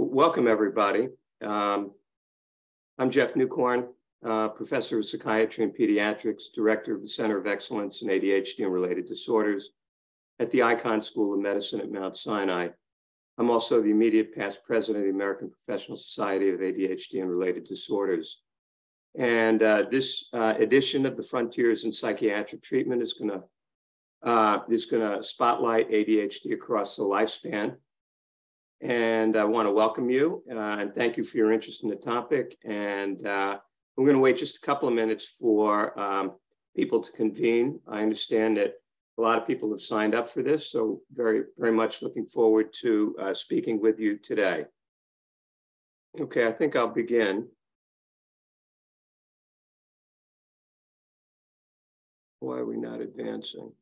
welcome everybody. Um, I'm Jeff Newcorn, uh, Professor of Psychiatry and Pediatrics, Director of the Center of Excellence in ADHD and Related Disorders at the Icahn School of Medicine at Mount Sinai. I'm also the immediate past president of the American Professional Society of ADHD and Related Disorders. And uh, this uh, edition of the Frontiers in Psychiatric Treatment is going to uh, is going to spotlight ADHD across the lifespan and I want to welcome you uh, and thank you for your interest in the topic. And uh, we're going to wait just a couple of minutes for um, people to convene. I understand that a lot of people have signed up for this, so very, very much looking forward to uh, speaking with you today. Okay, I think I'll begin. Why are we not advancing?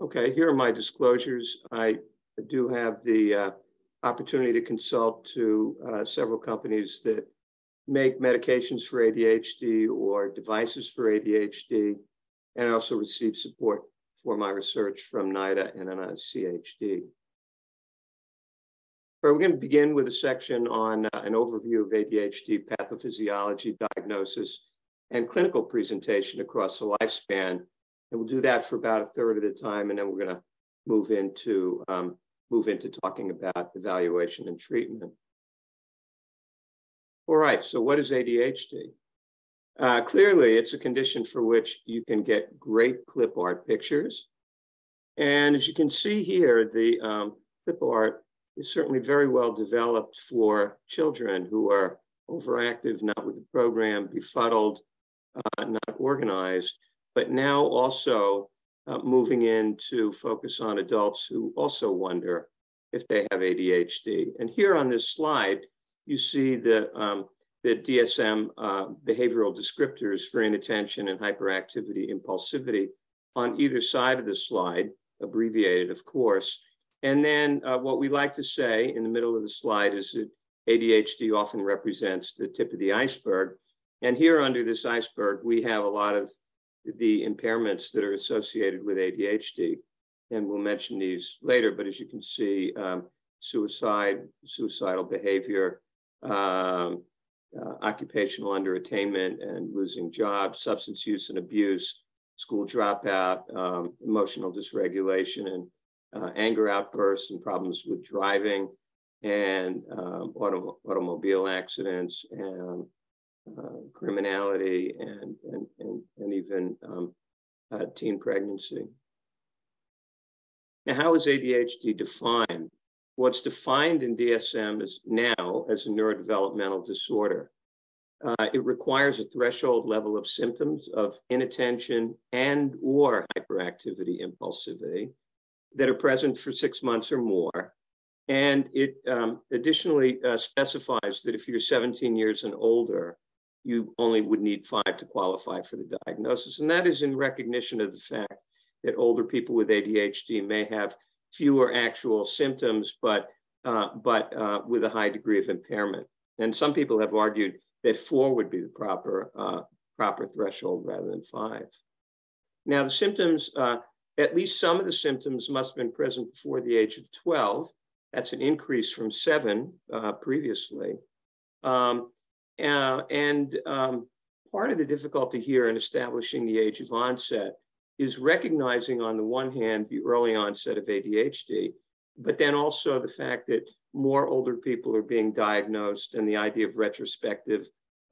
Okay, here are my disclosures. I do have the uh, opportunity to consult to uh, several companies that make medications for ADHD or devices for ADHD, and I also receive support for my research from NIDA and NICHD. We're going to begin with a section on uh, an overview of ADHD pathophysiology, diagnosis, and clinical presentation across the lifespan and we'll do that for about a third of the time, and then we're going to move into um, move into talking about evaluation and treatment. All right, so what is ADHD? Uh, clearly, it's a condition for which you can get great clip art pictures. And as you can see here, the um, clip art is certainly very well developed for children who are overactive, not with the program, befuddled, uh, not organized but now also uh, moving in to focus on adults who also wonder if they have ADHD. And here on this slide, you see the, um, the DSM uh, behavioral descriptors for inattention and hyperactivity, impulsivity on either side of the slide, abbreviated, of course. And then uh, what we like to say in the middle of the slide is that ADHD often represents the tip of the iceberg. And here under this iceberg, we have a lot of the impairments that are associated with ADHD. And we'll mention these later, but as you can see, um, suicide, suicidal behavior, um, uh, occupational underattainment and losing jobs, substance use and abuse, school dropout, um, emotional dysregulation and uh, anger outbursts and problems with driving and um, auto, automobile accidents and uh, criminality and, and, and, and even um, uh, teen pregnancy. Now, how is ADHD defined? What's defined in DSM is now as a neurodevelopmental disorder. Uh, it requires a threshold level of symptoms of inattention and or hyperactivity impulsivity that are present for six months or more. And it um, additionally uh, specifies that if you're 17 years and older, you only would need five to qualify for the diagnosis. And that is in recognition of the fact that older people with ADHD may have fewer actual symptoms, but, uh, but uh, with a high degree of impairment. And some people have argued that four would be the proper, uh, proper threshold rather than five. Now, the symptoms, uh, at least some of the symptoms must have been present before the age of 12. That's an increase from seven uh, previously. Um, uh, and um, part of the difficulty here in establishing the age of onset is recognizing on the one hand the early onset of ADHD, but then also the fact that more older people are being diagnosed and the idea of retrospective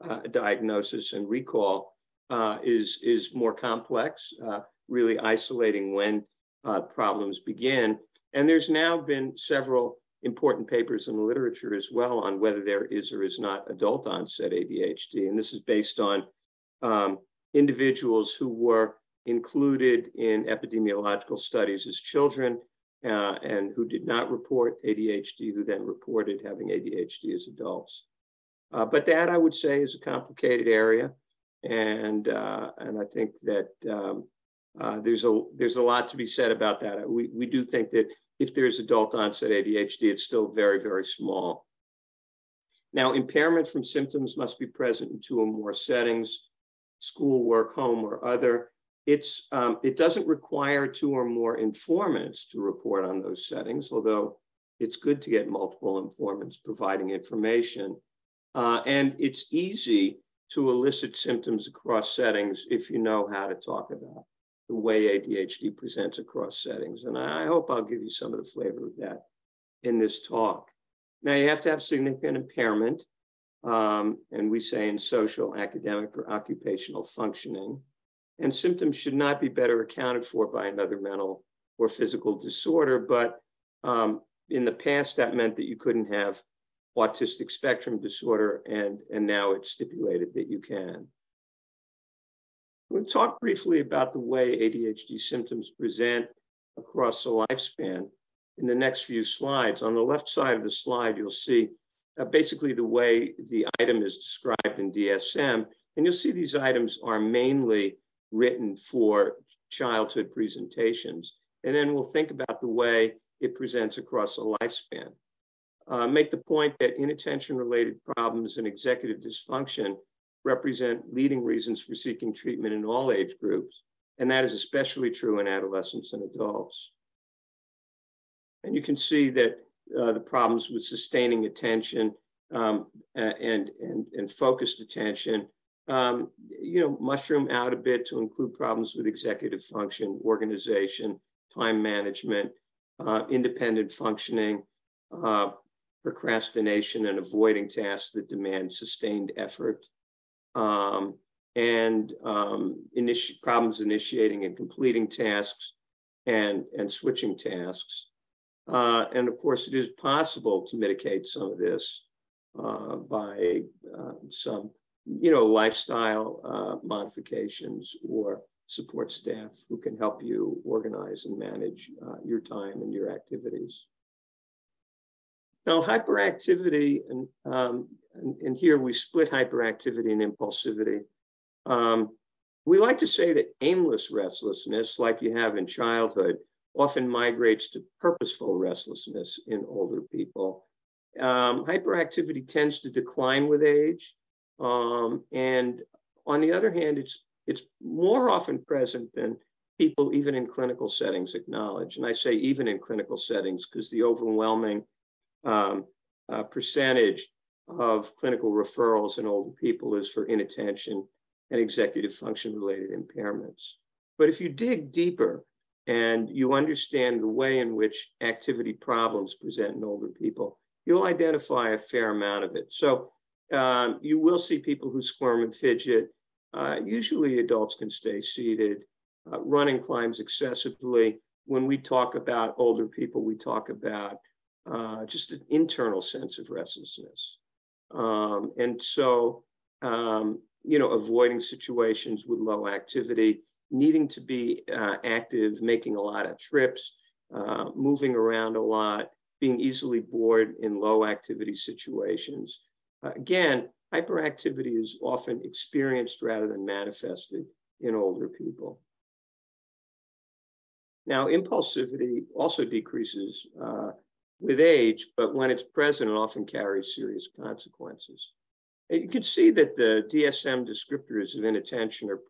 uh, diagnosis and recall uh, is, is more complex, uh, really isolating when uh, problems begin. And there's now been several important papers in the literature as well on whether there is or is not adult onset ADHD. And this is based on um, individuals who were included in epidemiological studies as children uh, and who did not report ADHD, who then reported having ADHD as adults. Uh, but that I would say is a complicated area. And, uh, and I think that um, uh, there's, a, there's a lot to be said about that. We, we do think that if there's adult onset ADHD, it's still very, very small. Now, impairment from symptoms must be present in two or more settings, school, work, home, or other. it's, um, it doesn't require two or more informants to report on those settings, although it's good to get multiple informants providing information. Uh, and it's easy to elicit symptoms across settings if you know how to talk about the way ADHD presents across settings. And I hope I'll give you some of the flavor of that in this talk. Now, you have to have significant impairment, um, and we say in social, academic, or occupational functioning. And symptoms should not be better accounted for by another mental or physical disorder. But um, in the past, that meant that you couldn't have autistic spectrum disorder, and, and now it's stipulated that you can. We'll talk briefly about the way ADHD symptoms present across the lifespan in the next few slides. On the left side of the slide, you'll see uh, basically the way the item is described in DSM. And you'll see these items are mainly written for childhood presentations. And then we'll think about the way it presents across a lifespan. Uh, make the point that inattention related problems and executive dysfunction represent leading reasons for seeking treatment in all age groups. And that is especially true in adolescents and adults. And you can see that uh, the problems with sustaining attention um, and, and, and focused attention, um, you know, mushroom out a bit to include problems with executive function, organization, time management, uh, independent functioning, uh, procrastination and avoiding tasks that demand sustained effort, um, and um, initi problems initiating and completing tasks and, and switching tasks. Uh, and of course, it is possible to mitigate some of this uh, by uh, some, you know, lifestyle uh, modifications or support staff who can help you organize and manage uh, your time and your activities. Now, hyperactivity, and, um, and, and, here we split hyperactivity and impulsivity. Um, we like to say that aimless restlessness, like you have in childhood, often migrates to purposeful restlessness in older people. Um, hyperactivity tends to decline with age. Um, and on the other hand, it's, it's more often present than people, even in clinical settings, acknowledge. And I say even in clinical settings because the overwhelming um, uh, percentage of clinical referrals in older people is for inattention and executive function related impairments. But if you dig deeper, and you understand the way in which activity problems present in older people, you'll identify a fair amount of it. So um, you will see people who squirm and fidget. Uh, usually adults can stay seated. Uh, running climbs excessively. When we talk about older people, we talk about uh, just an internal sense of restlessness. Um, and so, um, you know, avoiding situations with low activity, needing to be uh, active, making a lot of trips, uh, moving around a lot, being easily bored in low activity situations. Uh, again, hyperactivity is often experienced rather than manifested in older people. Now, impulsivity also decreases uh, with age, but when it's present, it often carries serious consequences. And you can see that the DSM descriptors of inattention are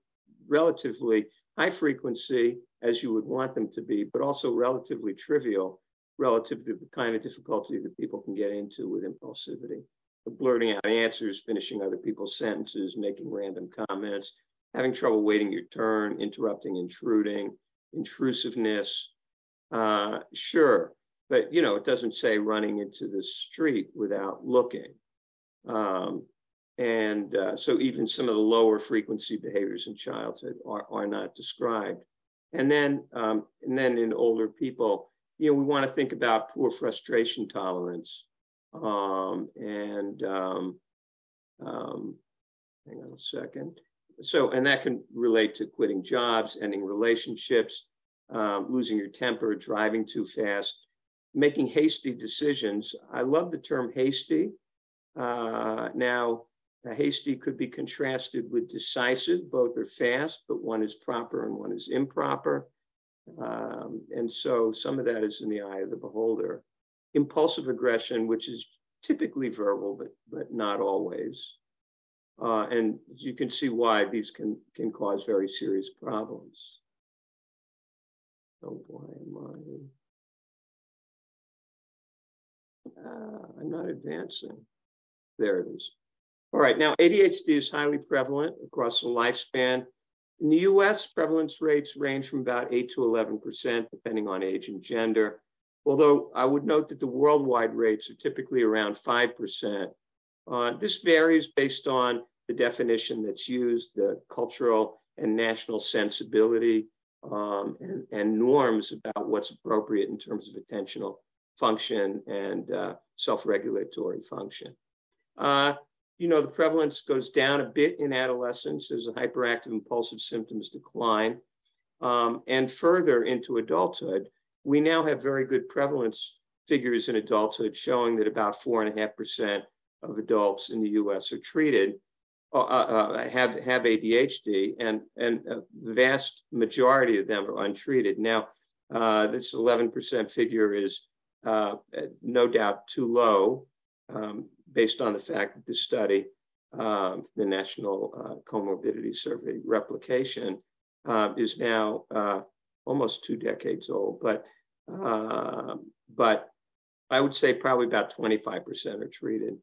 relatively high frequency as you would want them to be, but also relatively trivial relative to the kind of difficulty that people can get into with impulsivity. Blurting out answers, finishing other people's sentences, making random comments, having trouble waiting your turn, interrupting, intruding, intrusiveness. Uh, sure, but you know, it doesn't say running into the street without looking. Um, and uh, so even some of the lower frequency behaviors in childhood are, are not described. And then, um, and then in older people, you know, we want to think about poor frustration tolerance. Um, and um, um, hang on a second. So, and that can relate to quitting jobs, ending relationships, um, losing your temper, driving too fast, making hasty decisions. I love the term hasty. Uh, now, hasty could be contrasted with decisive. Both are fast, but one is proper and one is improper. Um, and so some of that is in the eye of the beholder. Impulsive aggression, which is typically verbal, but, but not always. Uh, and you can see why these can, can cause very serious problems. Oh, why am I? Uh, I'm not advancing. There it is. All right, now ADHD is highly prevalent across the lifespan. In the US, prevalence rates range from about 8 to 11%, depending on age and gender. Although I would note that the worldwide rates are typically around 5%. Uh, this varies based on the definition that's used, the cultural and national sensibility, um, and, and, norms about what's appropriate in terms of attentional function and uh, self-regulatory function. Uh, you know, the prevalence goes down a bit in adolescence as the hyperactive impulsive symptoms decline. Um, and further into adulthood, we now have very good prevalence figures in adulthood showing that about four and a half percent of adults in the US are treated, uh, uh, uh have, have ADHD, and, and the vast majority of them are untreated. Now, uh, this 11% figure is uh, no doubt too low um, based on the fact that this study, um, the National uh, Comorbidity Survey replication, is now almost two decades old. But, but I would say probably about 25% are treated.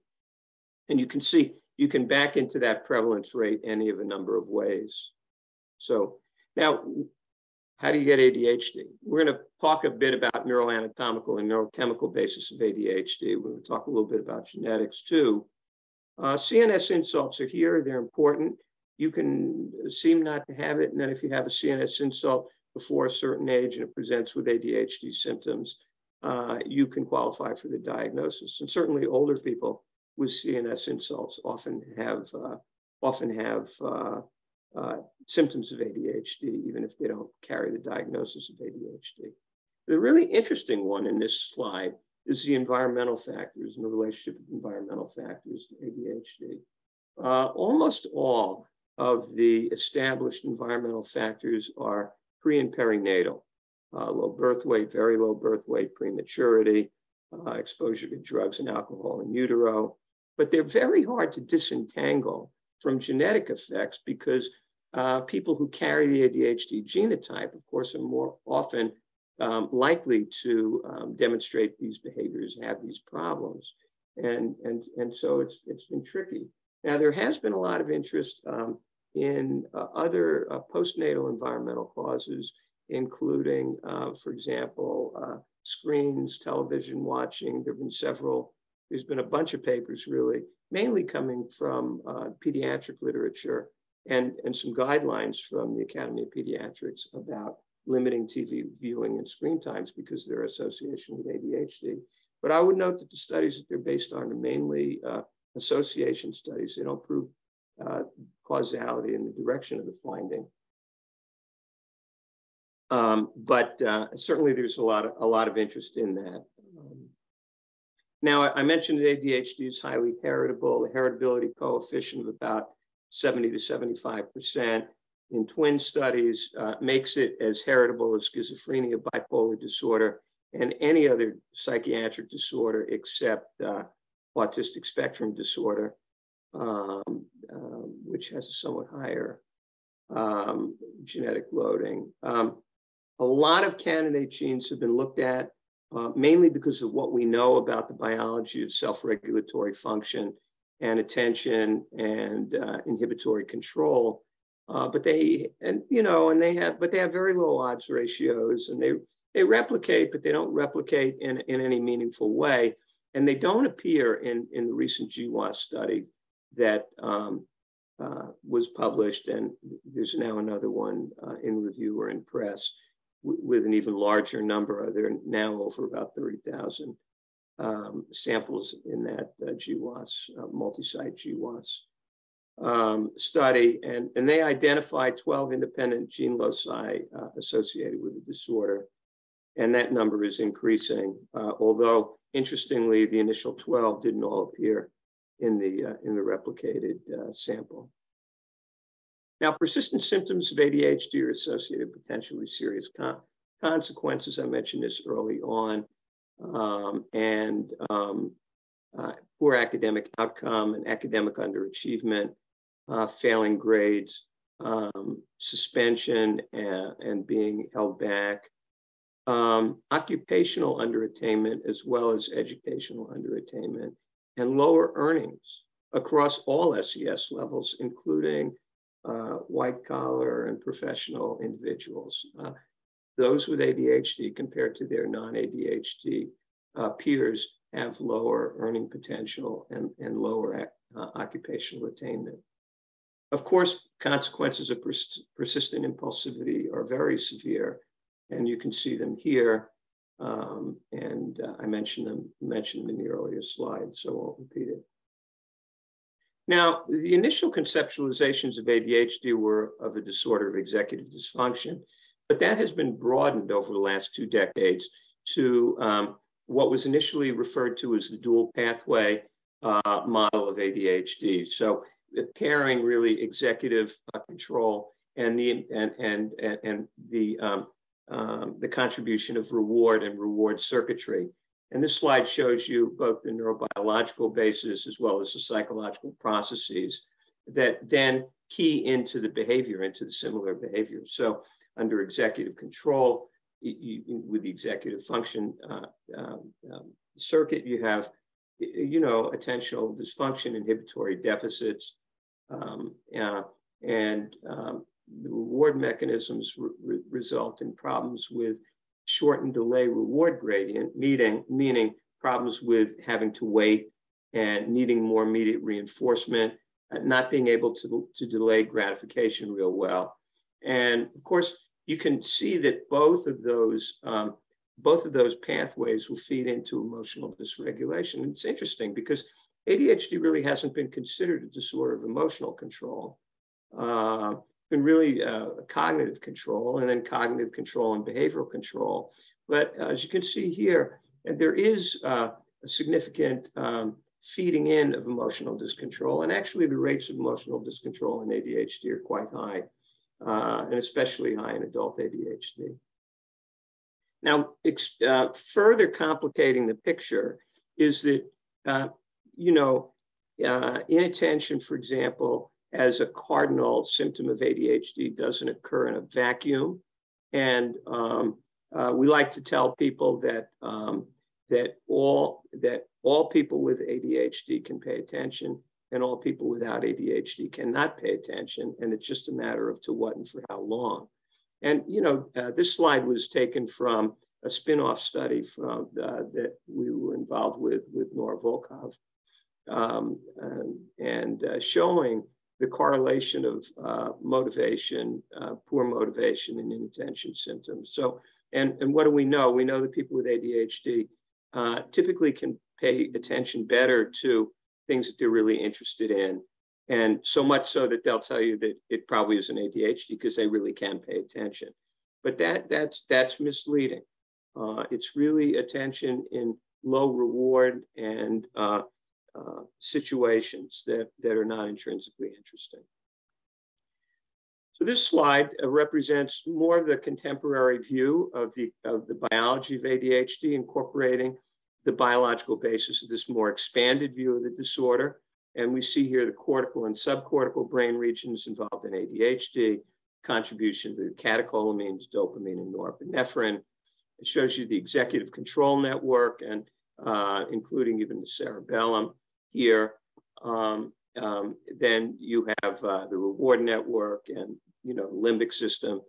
And you can see, you can back into that prevalence rate any of a number of ways. So now, how do you get ADHD? We're going to talk a bit about neuroanatomical and neurochemical basis of ADHD. We're going to talk a little bit about genetics too. Uh, CNS insults are here, they're important. You can seem not to have it, and then if you have a CNS insult before a certain age and it presents with ADHD symptoms, uh, you can qualify for the diagnosis. And certainly older people with CNS insults often have uh, often have uh, symptoms of ADHD, even if they don't carry the diagnosis of ADHD. The really interesting one in this slide is the environmental factors and the relationship of environmental factors to ADHD. Uh, almost all of the established environmental factors are pre and perinatal. Uh, low birth weight, very low birth weight, prematurity, uh, exposure to drugs and alcohol in utero, but they're very hard to disentangle from genetic effects because uh, people who carry the ADHD genotype, of course, are more often um, likely to um, demonstrate these behaviors, have these problems. And, and, and so it's, it's been tricky. Now, there has been a lot of interest um, in uh, other uh, postnatal environmental causes, including, uh, for example, uh, screens, television watching. There have been several there's been a bunch of papers really, mainly coming from uh, pediatric literature and, and some guidelines from the Academy of Pediatrics about limiting TV viewing and screen times because their association with ADHD. But I would note that the studies that they're based on are mainly uh, association studies. They don't prove uh, causality in the direction of the finding. Um, but uh, certainly there's a lot of a lot of interest in that. Now, I mentioned that ADHD is highly heritable, a heritability coefficient of about 70 to 75% in twin studies uh, makes it as heritable as schizophrenia, bipolar disorder, and any other psychiatric disorder except uh, autistic spectrum disorder, um, um, which has a somewhat higher um, genetic loading. Um, a lot of candidate genes have been looked at uh, mainly because of what we know about the biology of self-regulatory function and attention and uh, inhibitory control. Uh, but they, and you know, and they have, but they have very low odds ratios and they, they replicate, but they don't replicate in, in any meaningful way. And they don't appear in, in the recent GWAS study that um, uh, was published. And there's now another one uh, in review or in press with an even larger number. There are now over about 30,000 um, samples in that uh, GWAS, uh, multi-site GWAS um, study. And, and they identified 12 independent gene loci uh, associated with the disorder. And that number is increasing, uh, although interestingly, the initial 12 didn't all appear in the, uh, in the replicated uh, sample. Now, persistent symptoms of ADHD are associated with potentially serious con consequences. I mentioned this early on, um, and um, uh, poor academic outcome and academic underachievement, uh, failing grades, um, suspension and, and, being held back, um, occupational underattainment as well as educational underattainment, and lower earnings across all SES levels, including uh, white collar and professional individuals. Uh, those with ADHD compared to their non-ADHD uh, peers have lower earning potential and, and lower uh, occupational attainment. Of course, consequences of pers persistent impulsivity are very severe, and you can see them here. Um, and uh, I mentioned them, mentioned them in the earlier slide, so I won't repeat it. Now, the initial conceptualizations of ADHD were of a disorder of executive dysfunction, but that has been broadened over the last two decades to um, what was initially referred to as the dual pathway uh, model of ADHD. So the pairing really executive uh, control and the and and and, and the um, um, the contribution of reward and reward circuitry. And this slide shows you both the neurobiological basis as well as the psychological processes that then key into the behavior, into the similar behavior. So under executive control, you, with the executive function uh, um, um, circuit, you have, you know, attentional dysfunction, inhibitory deficits, um, uh, and um, the reward mechanisms re result in problems with short and delay reward gradient, meaning, meaning problems with having to wait and needing more immediate reinforcement, uh, not being able to, to delay gratification real well. And of course, you can see that both of those um, both of those pathways will feed into emotional dysregulation. And it's interesting because ADHD really hasn't been considered a disorder of emotional control. Uh, been really uh, cognitive control and then cognitive control and behavioral control. But uh, as you can see here, and there is uh, a significant um, feeding in of emotional dyscontrol. And actually the rates of emotional dyscontrol in ADHD are quite high, uh, and especially high in adult ADHD. Now, uh, further complicating the picture is that, uh, you know, inattention, for example, as a cardinal symptom of ADHD doesn't occur in a vacuum. And um, uh, we like to tell people that um, that all that all people with ADHD can pay attention, and all people without ADHD cannot pay attention, and it's just a matter of to what and for how long. And you know, uh, this slide was taken from a spin-off study from uh, that we were involved with with Nora Volkow, um, and, and uh, showing the correlation of uh, motivation, uh, poor motivation and inattention symptoms. So, and, and what do we know? We know that people with ADHD uh, typically can pay attention better to things that they're really interested in. And so much so that they'll tell you that it probably is an ADHD because they really can pay attention. But that, that's, that's misleading. Uh, it's really attention in low reward and uh, situations that, that are not intrinsically interesting. So this slide uh, represents more of the contemporary view of the, of the biology of ADHD, incorporating the biological basis of this more expanded view of the disorder. And we see here the cortical and subcortical brain regions involved in ADHD, contribution to catecholamines, dopamine, and norepinephrine. It shows you the executive control network and uh, including even the cerebellum here. Um, um, then you have uh, the reward network and you know limbic system.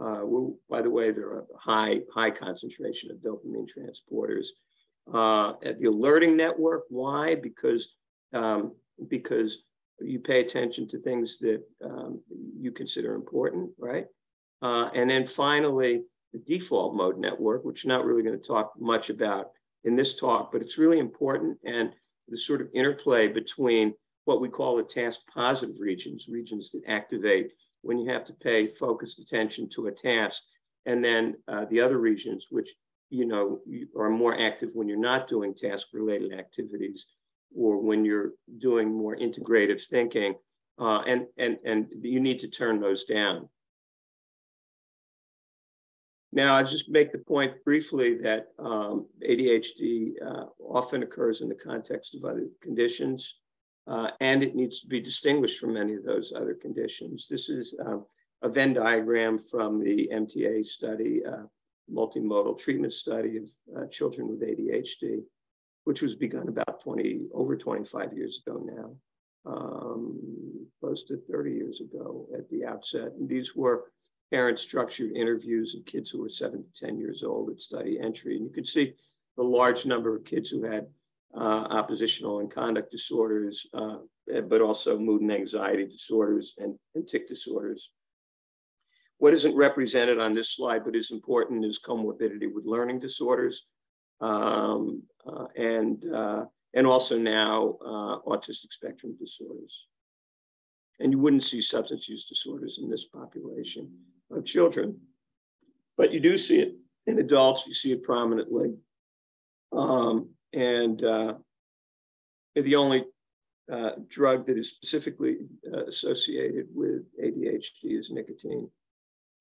Uh, by the way, there are high high concentration of dopamine transporters. Uh, at the alerting network, why? Because um, because you pay attention to things that um, you consider important, right? Uh, and then finally, the default mode network, which we're not really going to talk much about in this talk, but it's really important. And the sort of interplay between what we call the task positive regions, regions that activate when you have to pay focused attention to a task, and then uh, the other regions, which you know are more active when you're not doing task related activities or when you're doing more integrative thinking, uh, and, and, and you need to turn those down. Now, I'll just make the point briefly that um, ADHD uh, often occurs in the context of other conditions. uh, and it needs to be distinguished from many of those other conditions. This is um, a Venn diagram from the MTA study, uh, multimodal treatment study of uh, children with ADHD, which was begun about 20, over 25 years ago now, um, close to 30 years ago at the outset. And these were parent structured interviews of kids who were seven to 10 years old at study entry. And you could see the large number of kids who had uh, oppositional and conduct disorders, uh, but also mood and anxiety disorders and, and tic disorders. What isn't represented on this slide, but is important, is comorbidity with learning disorders, um, uh, and, uh, and also now uh, autistic spectrum disorders. And you wouldn't see substance use disorders in this population of children, but you do see it in adults, you see it prominently. Um, and uh, the only uh, drug that is specifically uh, associated with ADHD is nicotine.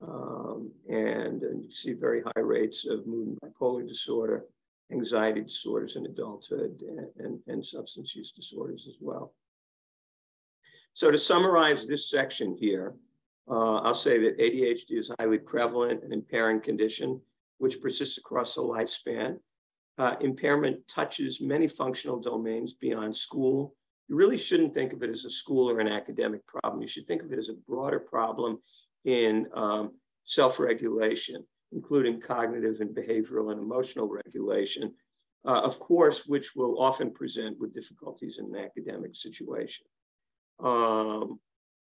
Um, and, and, you see very high rates of mood and bipolar disorder, anxiety disorders in adulthood, and, and, and substance use disorders as well. So to summarize this section here, uh, I'll say that ADHD is highly prevalent and impairing condition, which persists across the lifespan uh, impairment touches many functional domains beyond school. You really shouldn't think of it as a school or an academic problem. You should think of it as a broader problem in um, self-regulation, including cognitive and behavioral and emotional regulation, uh, of course, which will often present with difficulties in an academic situation. Um,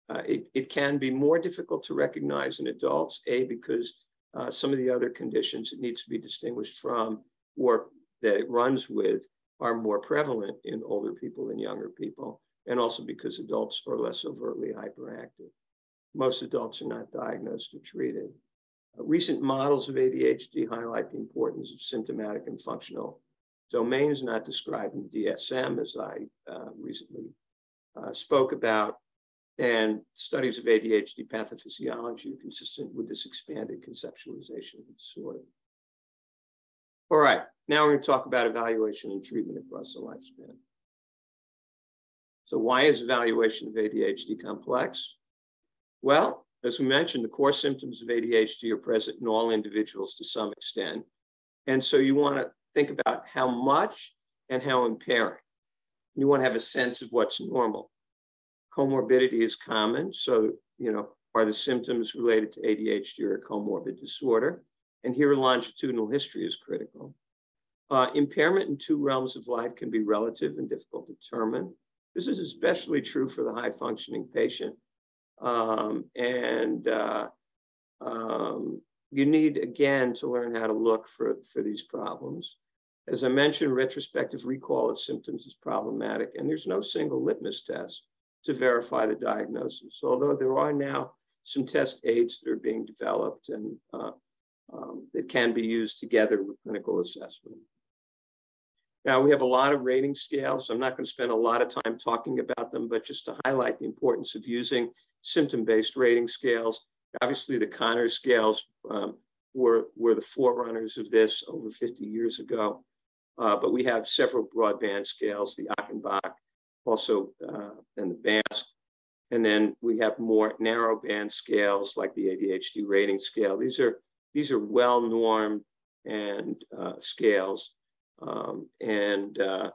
uh, it, it, can be more difficult to recognize in adults, A, because uh, some of the other conditions it needs to be distinguished from or that it runs with are more prevalent in older people than younger people, and also because adults are less overtly hyperactive. Most adults are not diagnosed or treated. Uh, recent models of ADHD highlight the importance of symptomatic and functional domains not described in DSM, as I uh, recently uh, spoke about, and studies of ADHD pathophysiology are consistent with this expanded conceptualization of the disorder. All right, now we're going to talk about evaluation and treatment across the lifespan. So why is evaluation of ADHD complex? Well, as we mentioned, the core symptoms of ADHD are present in all individuals to some extent. And so you want to think about how much and how impairing. You want to have a sense of what's normal. Comorbidity is common. So, you know, are the symptoms related to ADHD or a comorbid disorder? And here longitudinal history is critical. Uh, impairment in two realms of life can be relative and difficult to determine. This is especially true for the high functioning patient. Um, and uh, um, you need, again, to learn how to look for, for these problems. As I mentioned, retrospective recall of symptoms is problematic, and there's no single litmus test to verify the diagnosis, although there are now some test aids that are being developed and uh, um, that can be used together with clinical assessment. Now, we have a lot of rating scales. I'm not going to spend a lot of time talking about them, but just to highlight the importance of using symptom-based rating scales. Obviously, the Conners scales um, were, were the forerunners of this over 50 years ago. Uh, but we have several broadband scales, the Achenbach, also, uh, and the BASC. And then we have more narrow band scales like the ADHD rating scale. These are these are well normed and uh, scales um, and uh,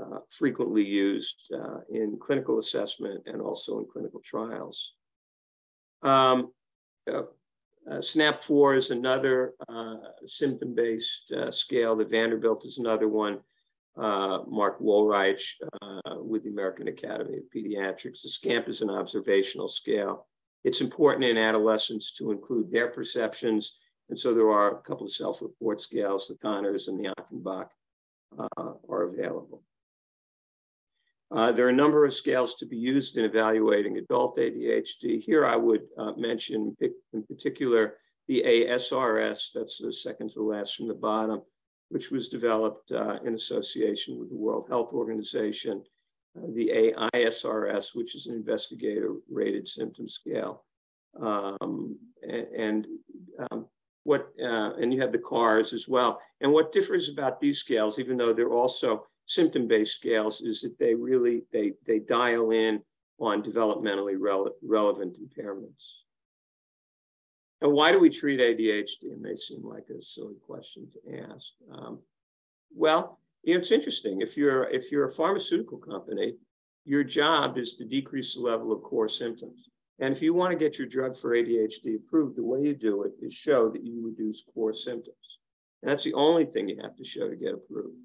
uh, frequently used uh, in clinical assessment and also in clinical trials. Um, uh, uh, SNAP-4 is another symptom-based scale. The Vanderbilt is another one. Mark Wolraich with the American Academy of Pediatrics. The SKAMP is an observational scale. It's important in adolescents to include their perceptions. And so there are a couple of self-report scales, the Conners and the Achenbach uh, are available. Uh, there are a number of scales to be used in evaluating adult ADHD. Here I would uh, mention in particular the ASRS, that's the second to the last from the bottom, which was developed uh, in association with the World Health Organization uh, the AISRS, which is an investigator rated symptom scale. Um, and, and um, what, uh, and you have the CAARS as well. And what differs about these scales, even though they're also symptom-based scales is that they really, they, they dial in on developmentally rele relevant impairments. And why do we treat ADHD? It may seem like a silly question to ask. Um, well, you know, it's interesting. If you're if you're a pharmaceutical company, your job is to decrease the level of core symptoms. And if you want to get your drug for ADHD approved, the way you do it is show that you reduce core symptoms. And that's the only thing you have to show to get approved.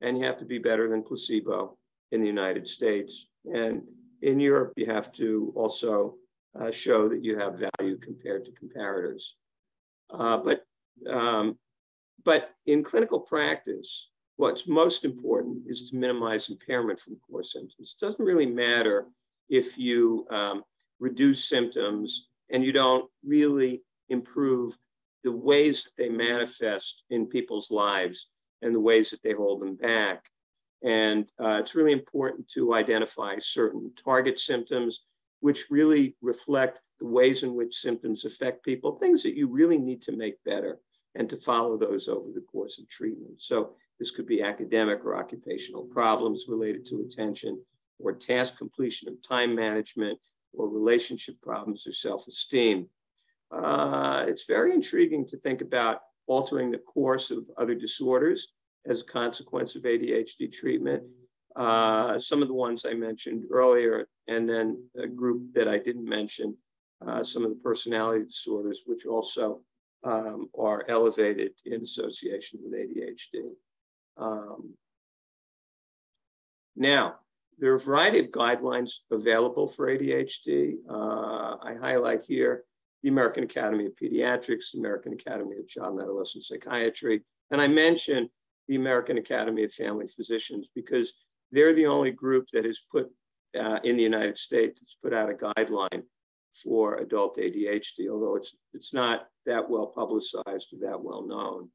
And you have to be better than placebo in the United States. And in Europe, you have to also uh, show that you have value compared to comparators. Uh, but, um, but in clinical practice, what's most important is to minimize impairment from core symptoms. It doesn't really matter if you um, reduce symptoms and you don't really improve the ways that they manifest in people's lives and the ways that they hold them back. And uh, it's really important to identify certain target symptoms which really reflect the ways in which symptoms affect people, things that you really need to make better and to follow those over the course of treatment. So this could be academic or occupational problems related to attention or task completion of time management or relationship problems or self-esteem. Uh, it's very intriguing to think about altering the course of other disorders as a consequence of ADHD treatment uh, some of the ones I mentioned earlier, and then a group that I didn't mention, uh, some of the personality disorders, which also um, are elevated in association with ADHD. Um, now, there are a variety of guidelines available for ADHD. Uh, I highlight here the American Academy of Pediatrics, the American Academy of Child and Adolescent Psychiatry, and I mention the American Academy of Family Physicians because they're the only group that has put uh, in the United States that's put out a guideline for adult ADHD, although it's it's not that well publicized or that well known.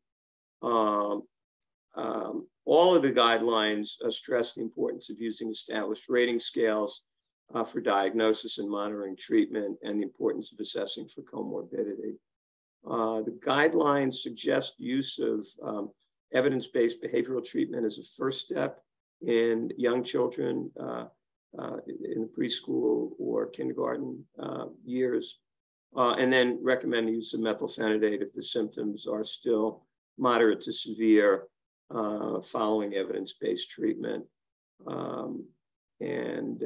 Um, um, all of the guidelines uh, stress the importance of using established rating scales uh, for diagnosis and monitoring treatment and the importance of assessing for comorbidity. Uh, the guidelines suggest use of um, evidence-based behavioral treatment as a first step in young children uh, uh, in the preschool or kindergarten uh, years, uh, and then recommend the use of methylphenidate if the symptoms are still moderate to severe uh, following evidence-based treatment. Um, and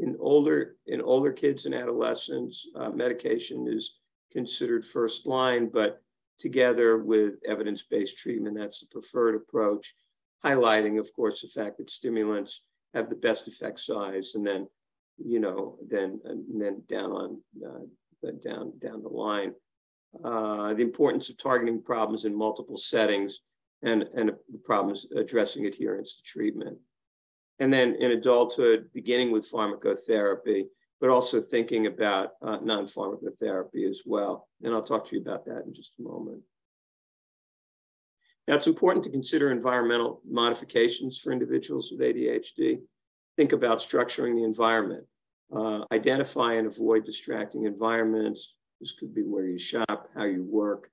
in older in older kids and adolescents, medication is considered first line, but together with evidence-based treatment, that's the preferred approach highlighting, of course, the fact that stimulants have the best effect size, and then, you know, then then down on uh, down down the line, uh, the importance of targeting problems in multiple settings, and and the problems addressing adherence to treatment, and then in adulthood, beginning with pharmacotherapy, but also thinking about uh, non-pharmacotherapy as well. And I'll talk to you about that in just a moment. Now, it's important to consider environmental modifications for individuals with ADHD. Think about structuring the environment. Uh, identify and avoid distracting environments. This could be where you shop, how you work,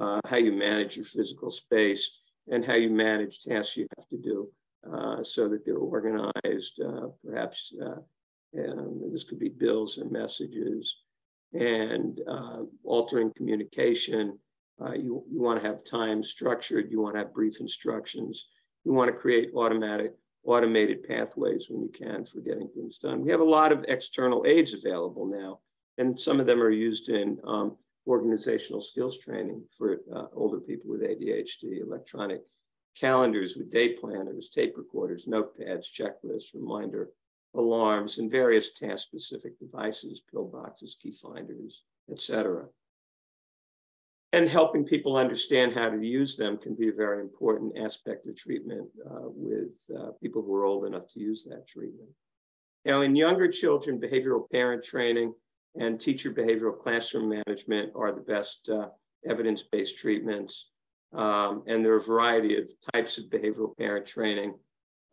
uh, how you manage your physical space, and how you manage tasks you have to do uh, so that they're organized. Uh, perhaps uh, um, this could be bills or messages, and uh, altering communication, uh, you, you want to have time structured. You want to have brief instructions. You want to create automatic, automated pathways when you can for getting things done. We have a lot of external aids available now, and some of them are used in um, organizational skills training for uh, older people with ADHD, electronic calendars with day planners, tape recorders, notepads, checklists, reminder alarms, and various task-specific devices, pill boxes, key finders, et cetera and helping people understand how to use them can be a very important aspect of treatment uh, with uh, people who are old enough to use that treatment. Now, in younger children, behavioral parent training and teacher behavioral classroom management are the best uh, evidence-based treatments. Um, and there are a variety of types of behavioral parent training.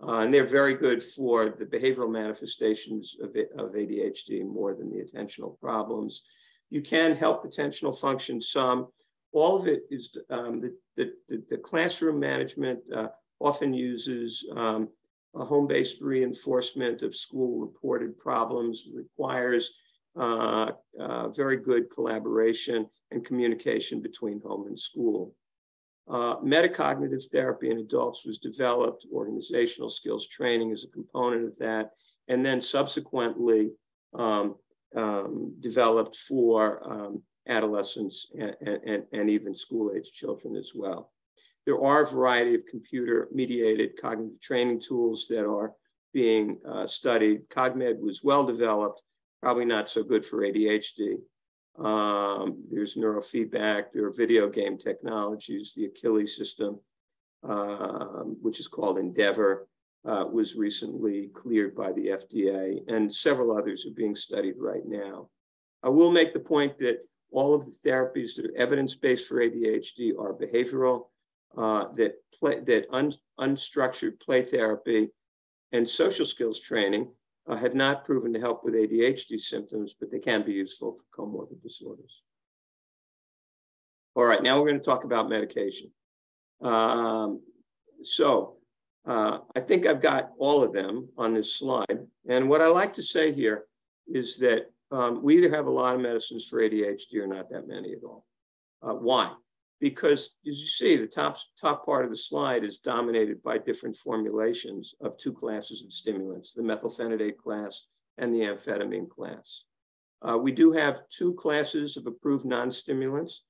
Uh, and they're very good for the behavioral manifestations of, of ADHD more than the attentional problems. You can help attentional function some, all of it is um, the, the, the, classroom management, uh, often uses um, a home-based reinforcement of school-reported problems, requires uh, uh, very good collaboration and communication between home and school. Uh, metacognitive therapy in adults was developed, organizational skills training is a component of that, and then subsequently um, um, developed for um, adolescents and, and, and even school age children as well. There are a variety of computer mediated cognitive training tools that are being uh, studied. CogMed was well developed, probably not so good for ADHD. Um, there's neurofeedback, there are video game technologies, the Akili system, um, which is called Endeavor, uh, was recently cleared by the FDA, and several others are being studied right now. I will make the point that all of the therapies that are evidence-based for ADHD are behavioral, uh, that play, that un, unstructured play therapy and social skills training uh, have not proven to help with ADHD symptoms, but they can be useful for comorbid disorders. All right, now we're going to talk about medication. Um, so uh, I think I've got all of them on this slide. And what I like to say here is that um, we either have a lot of medicines for ADHD or not that many at all. Uh, why? because as you see, the top, top part of the slide is dominated by different formulations of two classes of stimulants, the methylphenidate class and the amphetamine class. Uh, we do have two classes of approved non-stimulants,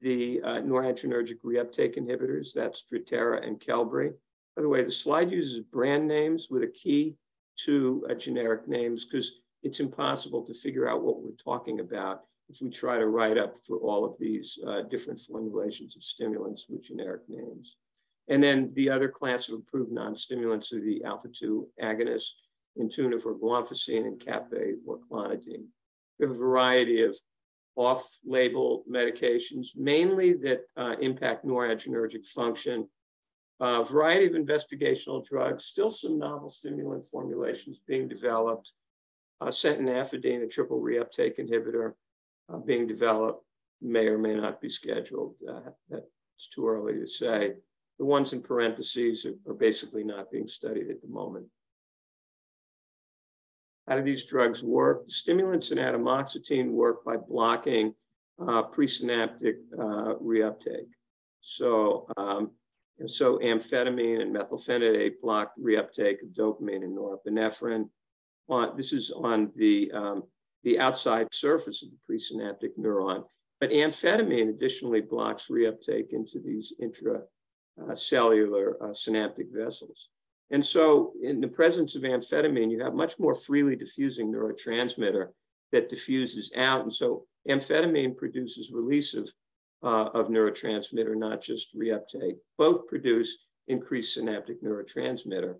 the uh, noradrenergic reuptake inhibitors, that's Strattera and Qelbree. By the way, the slide uses brand names with a key to uh, generic names because it's impossible to figure out what we're talking about if we try to write up for all of these uh, different formulations of stimulants with generic names. And then the other class of approved non-stimulants are the alpha-2 agonists, Intuniv or guanfacine and Kapvay or clonidine. We have a variety of off-label medications, mainly that uh, impact noradrenergic function. A variety of investigational drugs, still some novel stimulant formulations being developed. Uh, centanafadine, a triple reuptake inhibitor, uh, being developed may or may not be scheduled. Uh, that's too early to say. The ones in parentheses are, are basically not being studied at the moment. How do these drugs work? The stimulants in atomoxetine work by blocking uh, presynaptic uh, reuptake. So, um, so amphetamine and methylphenidate block reuptake of dopamine and norepinephrine. Uh, this is on the um, the outside surface of the presynaptic neuron. But amphetamine additionally blocks reuptake into these intracellular uh, synaptic vessels. And so in the presence of amphetamine, you have much more freely diffusing neurotransmitter that diffuses out. And so amphetamine produces release of, uh, of neurotransmitter, not just reuptake. Both produce increased synaptic neurotransmitter.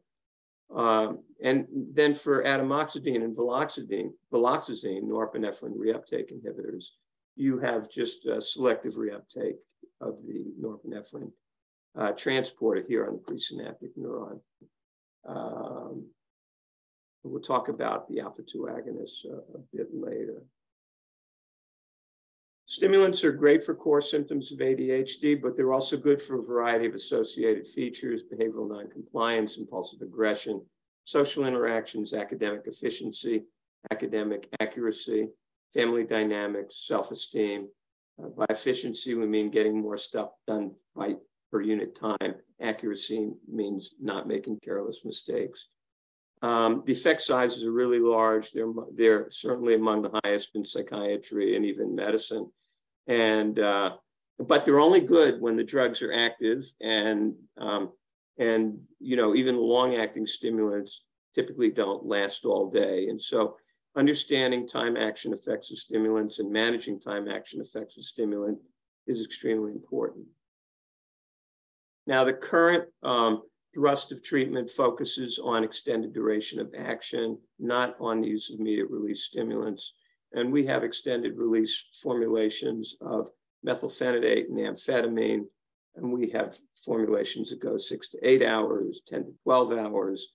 Um, and then for atomoxetine and viloxazine, viloxazine, norepinephrine reuptake inhibitors, you have just a selective reuptake of the norepinephrine uh, transporter here on the presynaptic neuron. Um, we'll talk about the alpha-2 agonists uh, a bit later. Stimulants are great for core symptoms of ADHD, but they're also good for a variety of associated features, behavioral noncompliance, impulsive aggression, social interactions, academic efficiency, academic accuracy, family dynamics, self-esteem. Uh, by efficiency, we mean getting more stuff done by per unit time. Accuracy means not making careless mistakes. Um, the effect sizes are really large. They're, they're certainly among the highest in psychiatry and even medicine. And uh, but they're only good when the drugs are active and um, and you know even long-acting stimulants typically don't last all day. And so understanding time action effects of stimulants and managing time action effects of stimulant is extremely important. Now the current um, thrust of treatment focuses on extended duration of action, not on the use of immediate release stimulants. And we have extended release formulations of methylphenidate and amphetamine. And we have formulations that go six to eight hours, 10 to 12 hours,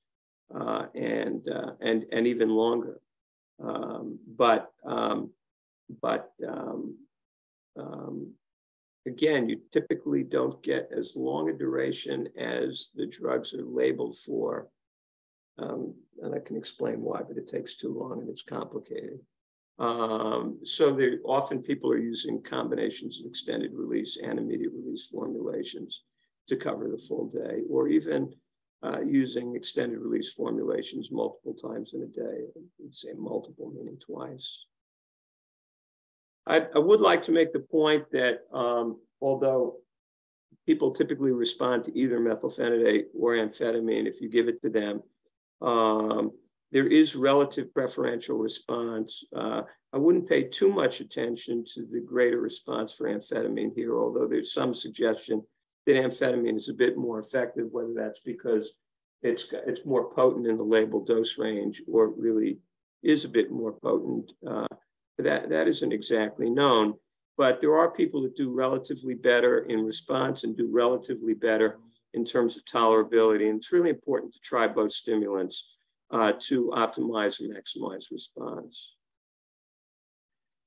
uh, and, uh, and, and even longer. Um, but um, but um, um, again, you typically don't get as long a duration as the drugs are labeled for. Um, and I can explain why, but it takes too long and it's complicated. Um, so there, often people are using combinations of extended release and immediate release formulations to cover the full day, or even uh, using extended release formulations multiple times in a day. I would say multiple, meaning twice. I, I would like to make the point that um, although people typically respond to either methylphenidate or amphetamine if you give it to them, um, there is relative preferential response. Uh, I wouldn't pay too much attention to the greater response for amphetamine here, although there's some suggestion that amphetamine is a bit more effective, whether that's because it's, it's more potent in the label dose range or really is a bit more potent. Uh, that, that isn't exactly known, but there are people that do relatively better in response and do relatively better in terms of tolerability. And it's really important to try both stimulants uh, to optimize and maximize response.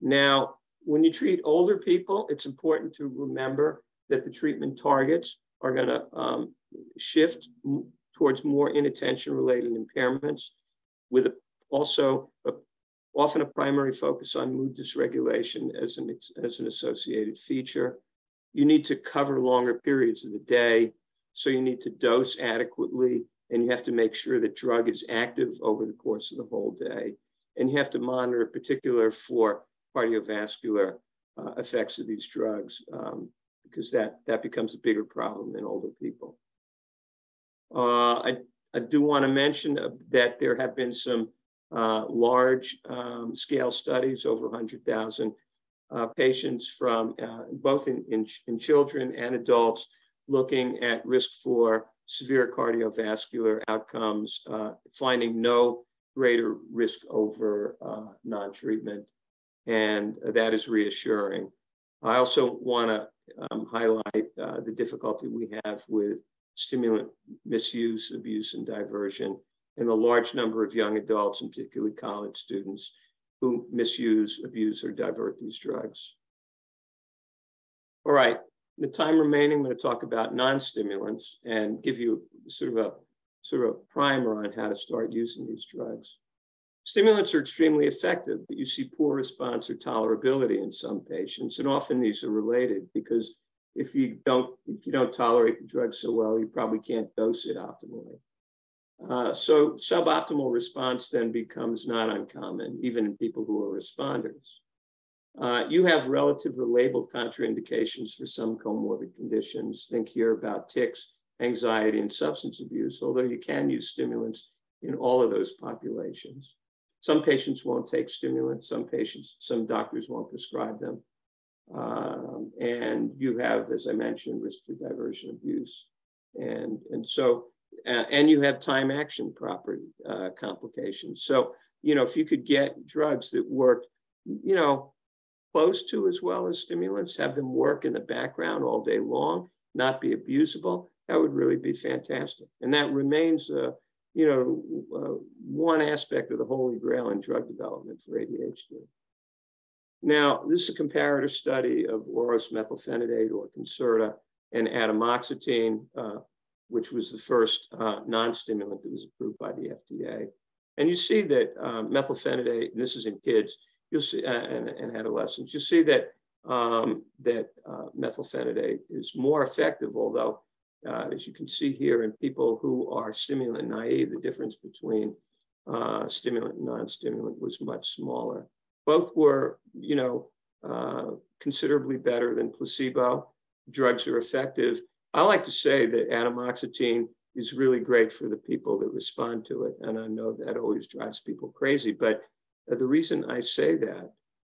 Now, when you treat older people, it's important to remember that the treatment targets are going to um, shift towards more inattention related impairments with a, also a, often a primary focus on mood dysregulation as an, as an associated feature. You need to cover longer periods of the day, so you need to dose adequately and you have to make sure that drug is active over the course of the whole day. And you have to monitor particular for cardiovascular uh, effects of these drugs um, because that, that becomes a bigger problem in older people. Uh, I, I do want to mention that there have been some uh, large um, scale studies, over 100,000 uh, patients from uh, both in, in, in children and adults looking at risk for severe cardiovascular outcomes, uh, finding no greater risk over uh, non-treatment. And that is reassuring. I also want to um, highlight uh, the difficulty we have with stimulant misuse, abuse, and diversion, and the large number of young adults, and particularly college students, who misuse, abuse, or divert these drugs. All right, the time remaining, I'm going to talk about non-stimulants and give you sort of a sort of a primer on how to start using these drugs. Stimulants are extremely effective, but you see poor response or tolerability in some patients, and often these are related because if you don't if you don't tolerate the drug so well, you probably can't dose it optimally. Uh, so suboptimal response then becomes not uncommon, even in people who are responders. Uh, you have relatively labeled contraindications for some comorbid conditions. Think here about tics, anxiety, and substance abuse, although you can use stimulants in all of those populations. Some patients won't take stimulants, some patients, some doctors won't prescribe them. Um, and you have, as I mentioned, risk for diversion abuse. And, and so, uh, and you have time action property uh, complications. So, you know, if you could get drugs that work, you know, close to as well as stimulants, have them work in the background all day long, not be abusable, that would really be fantastic. And that remains, uh, you know, uh, one aspect of the holy grail in drug development for ADHD. Now, this is a comparative study of Oros methylphenidate or Concerta and atomoxetine, uh, which was the first uh, non-stimulant that was approved by the FDA. And you see that um, methylphenidate, this is in kids, you'll see, uh, and, and adolescents, you'll see that um, that uh, methylphenidate is more effective, although uh, as you can see here in people who are stimulant naive, the difference between uh, stimulant and non-stimulant was much smaller. Both were, you know, uh, considerably better than placebo. Drugs are effective. I like to say that atomoxetine is really great for the people that respond to it. And I know that always drives people crazy, but the reason I say that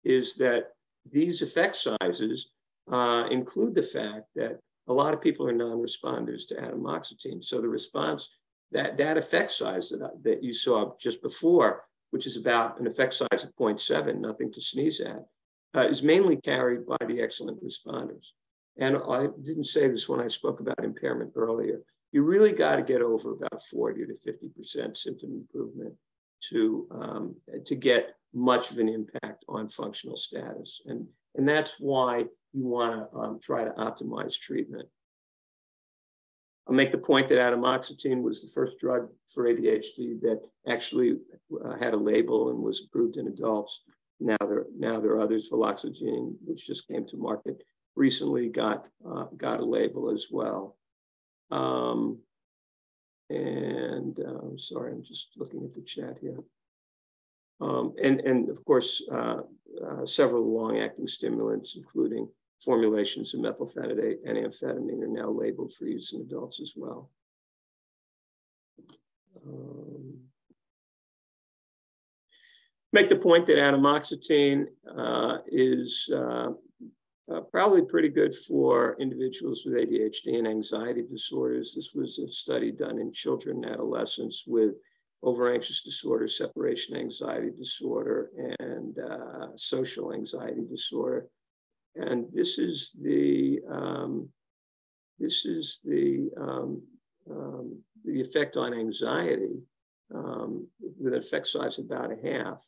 is that these effect sizes uh, include the fact that a lot of people are non-responders to atomoxetine. So the response, that, that effect size that, that you saw just before, which is about an effect size of 0.7, nothing to sneeze at, uh, is mainly carried by the excellent responders. And I didn't say this when I spoke about impairment earlier. You really got to get over about 40 to 50% symptom improvement to, um, to get much of an impact on functional status. And, and that's why you want to um, try to optimize treatment. I'll make the point that atomoxetine was the first drug for ADHD that actually uh, had a label and was approved in adults. Now there, now there are others, viloxazine, which just came to market recently, got uh, got a label as well. Um, and uh, sorry, I'm just looking at the chat here. Um, and, and of course, uh, uh, several long-acting stimulants, including formulations of methylphenidate and amphetamine, are now labeled for use in adults as well. Um, make the point that atomoxetine uh, is uh, probably pretty good for individuals with ADHD and anxiety disorders. This was a study done in children and adolescents with over anxious disorder, separation anxiety disorder, and uh, social anxiety disorder. And this is the um, this is the um, um, the effect on anxiety um, with an effect size about a half,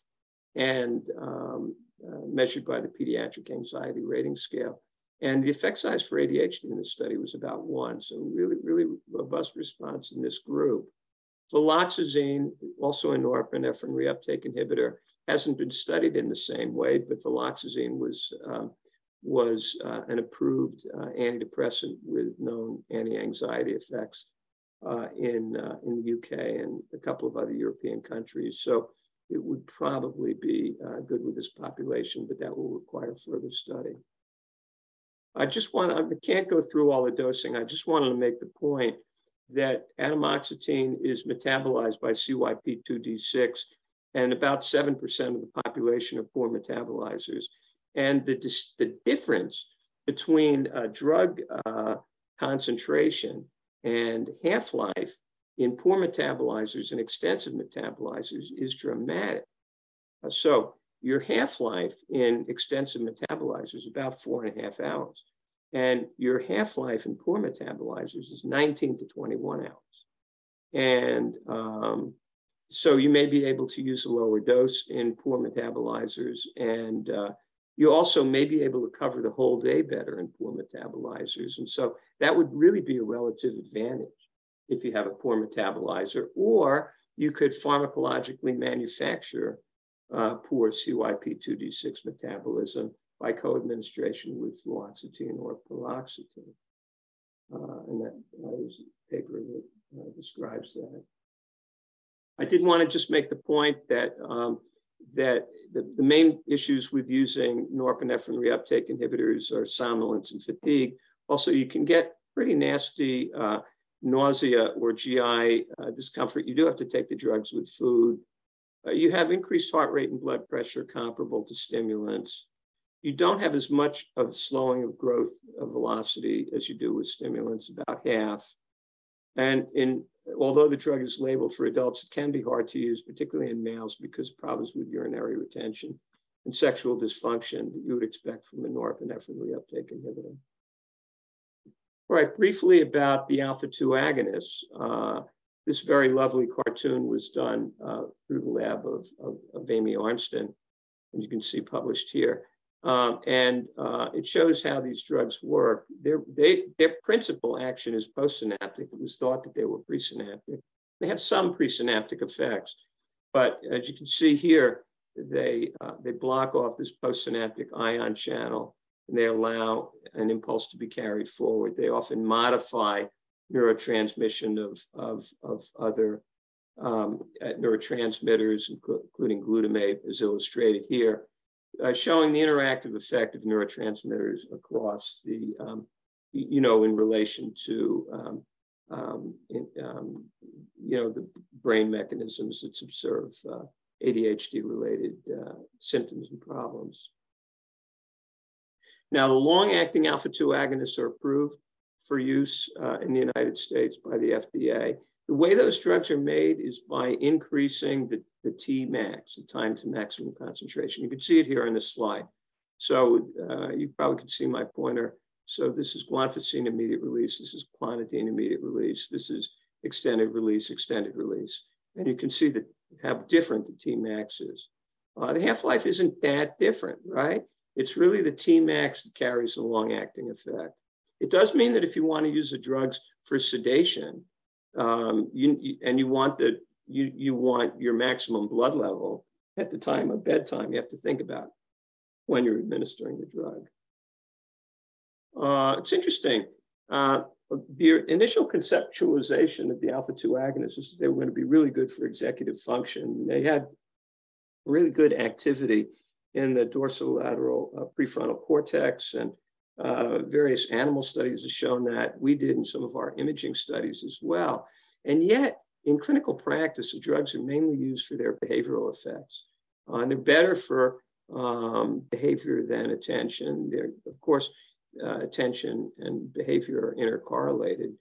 and um, uh, measured by the pediatric anxiety rating scale. And the effect size for ADHD in this study was about one. So really, really robust response in this group. Viloxazine, also a norepinephrine reuptake inhibitor, hasn't been studied in the same way, but viloxazine was, um, was uh, an approved uh, antidepressant with known anti-anxiety effects uh, in, uh, in the UK and a couple of other European countries. So it would probably be uh, good with this population, but that will require further study. I just want, I can't go through all the dosing. I just wanted to make the point that atomoxetine is metabolized by CYP2D6 and about 7% of the population are poor metabolizers. And the, the difference between drug uh, concentration and half-life in poor metabolizers and extensive metabolizers is dramatic. Uh, so your half-life in extensive metabolizers is about four and a half hours. And your half-life in poor metabolizers is 19 to 21 hours. And um, so you may be able to use a lower dose in poor metabolizers. And uh, you also may be able to cover the whole day better in poor metabolizers. And so that would really be a relative advantage if you have a poor metabolizer, or you could pharmacologically manufacture uh, poor CYP2D6 metabolism by co-administration with fluoxetine or paroxetine. Uh, and that uh, is a paper that uh, describes that. I did want to just make the point that um, that the, the, main issues with using norepinephrine reuptake inhibitors are somnolence and fatigue. Also, you can get pretty nasty uh, nausea or GI uh, discomfort, you do have to take the drugs with food. Uh, you have increased heart rate and blood pressure comparable to stimulants. You don't have as much of slowing of growth of velocity as you do with stimulants, about half. And in although the drug is labeled for adults, it can be hard to use, particularly in males, because of problems with urinary retention and sexual dysfunction that you would expect from a norepinephrine reuptake inhibitor. All right, briefly about the alpha 2 agonists. Uh, this very lovely cartoon was done uh, through the lab of, of, of, Amy Arnsten, and you can see published here. Um, and uh, it shows how these drugs work. Their, they, their principal action is postsynaptic. It was thought that they were presynaptic. They have some presynaptic effects, but as you can see here, they, uh, they block off this postsynaptic ion channel and they allow an impulse to be carried forward. They often modify neurotransmission of, of, of other um, neurotransmitters, including glutamate, as illustrated here, uh, showing the interactive effect of neurotransmitters across the, um, you know, in relation to, um, um in, um, you know, the brain mechanisms that observe uh, ADHD-related uh, symptoms and problems. Now, the long-acting alpha-2 agonists are approved for use uh, in the United States by the FDA. The way those drugs are made is by increasing the, the Tmax, the time to maximum concentration. You can see it here on this slide. So uh, you probably can see my pointer. So this is guanfacine immediate release. This is clonidine immediate release. This is extended release, extended release. And you can see that how different the Tmax is. uh, the half-life isn't that different, right? It's really the Tmax that carries the long-acting effect. It does mean that if you want to use the drugs for sedation, um, you, and you want the you you want your maximum blood level at the time of bedtime. You have to think about when you're administering the drug. Uh, it's interesting. Uh, the initial conceptualization of the alpha 2 agonists is that they were going to be really good for executive function. They had really good activity in the dorsolateral uh, prefrontal cortex and uh, various animal studies have shown that. We did in some of our imaging studies as well. And yet, in clinical practice, the drugs are mainly used for their behavioral effects. Uh, and they're better for um, behavior than attention. They're, of course, uh, attention and behavior are intercorrelated.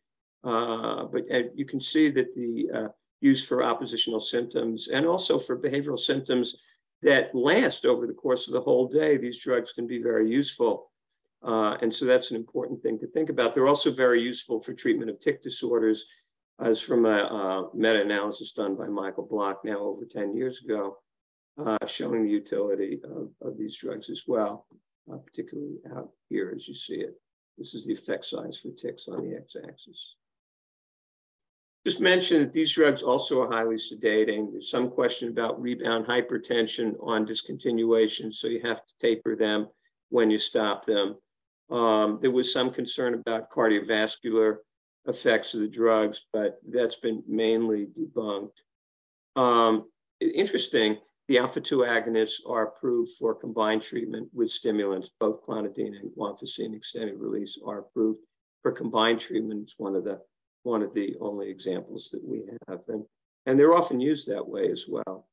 Uh, but you can see that the uh, use for oppositional symptoms and also for behavioral symptoms that last over the course of the whole day, these drugs can be very useful. Uh, and so that's an important thing to think about. They're also very useful for treatment of tic disorders, as from a, a meta-analysis done by Michael Bloch now over 10 years ago, uh, showing the utility of, of, these drugs as well, uh, particularly out here as you see it. This is the effect size for tics on the x-axis. Just mention that these drugs also are highly sedating. There's some question about rebound hypertension on discontinuation, so you have to taper them when you stop them. Um, there was some concern about cardiovascular effects of the drugs, but that's been mainly debunked. Um, interesting, the alpha 2 agonists are approved for combined treatment with stimulants. Both clonidine and guanfacine extended release are approved for combined treatment. It's one of the one of the only examples that we have. And, and they're often used that way as well.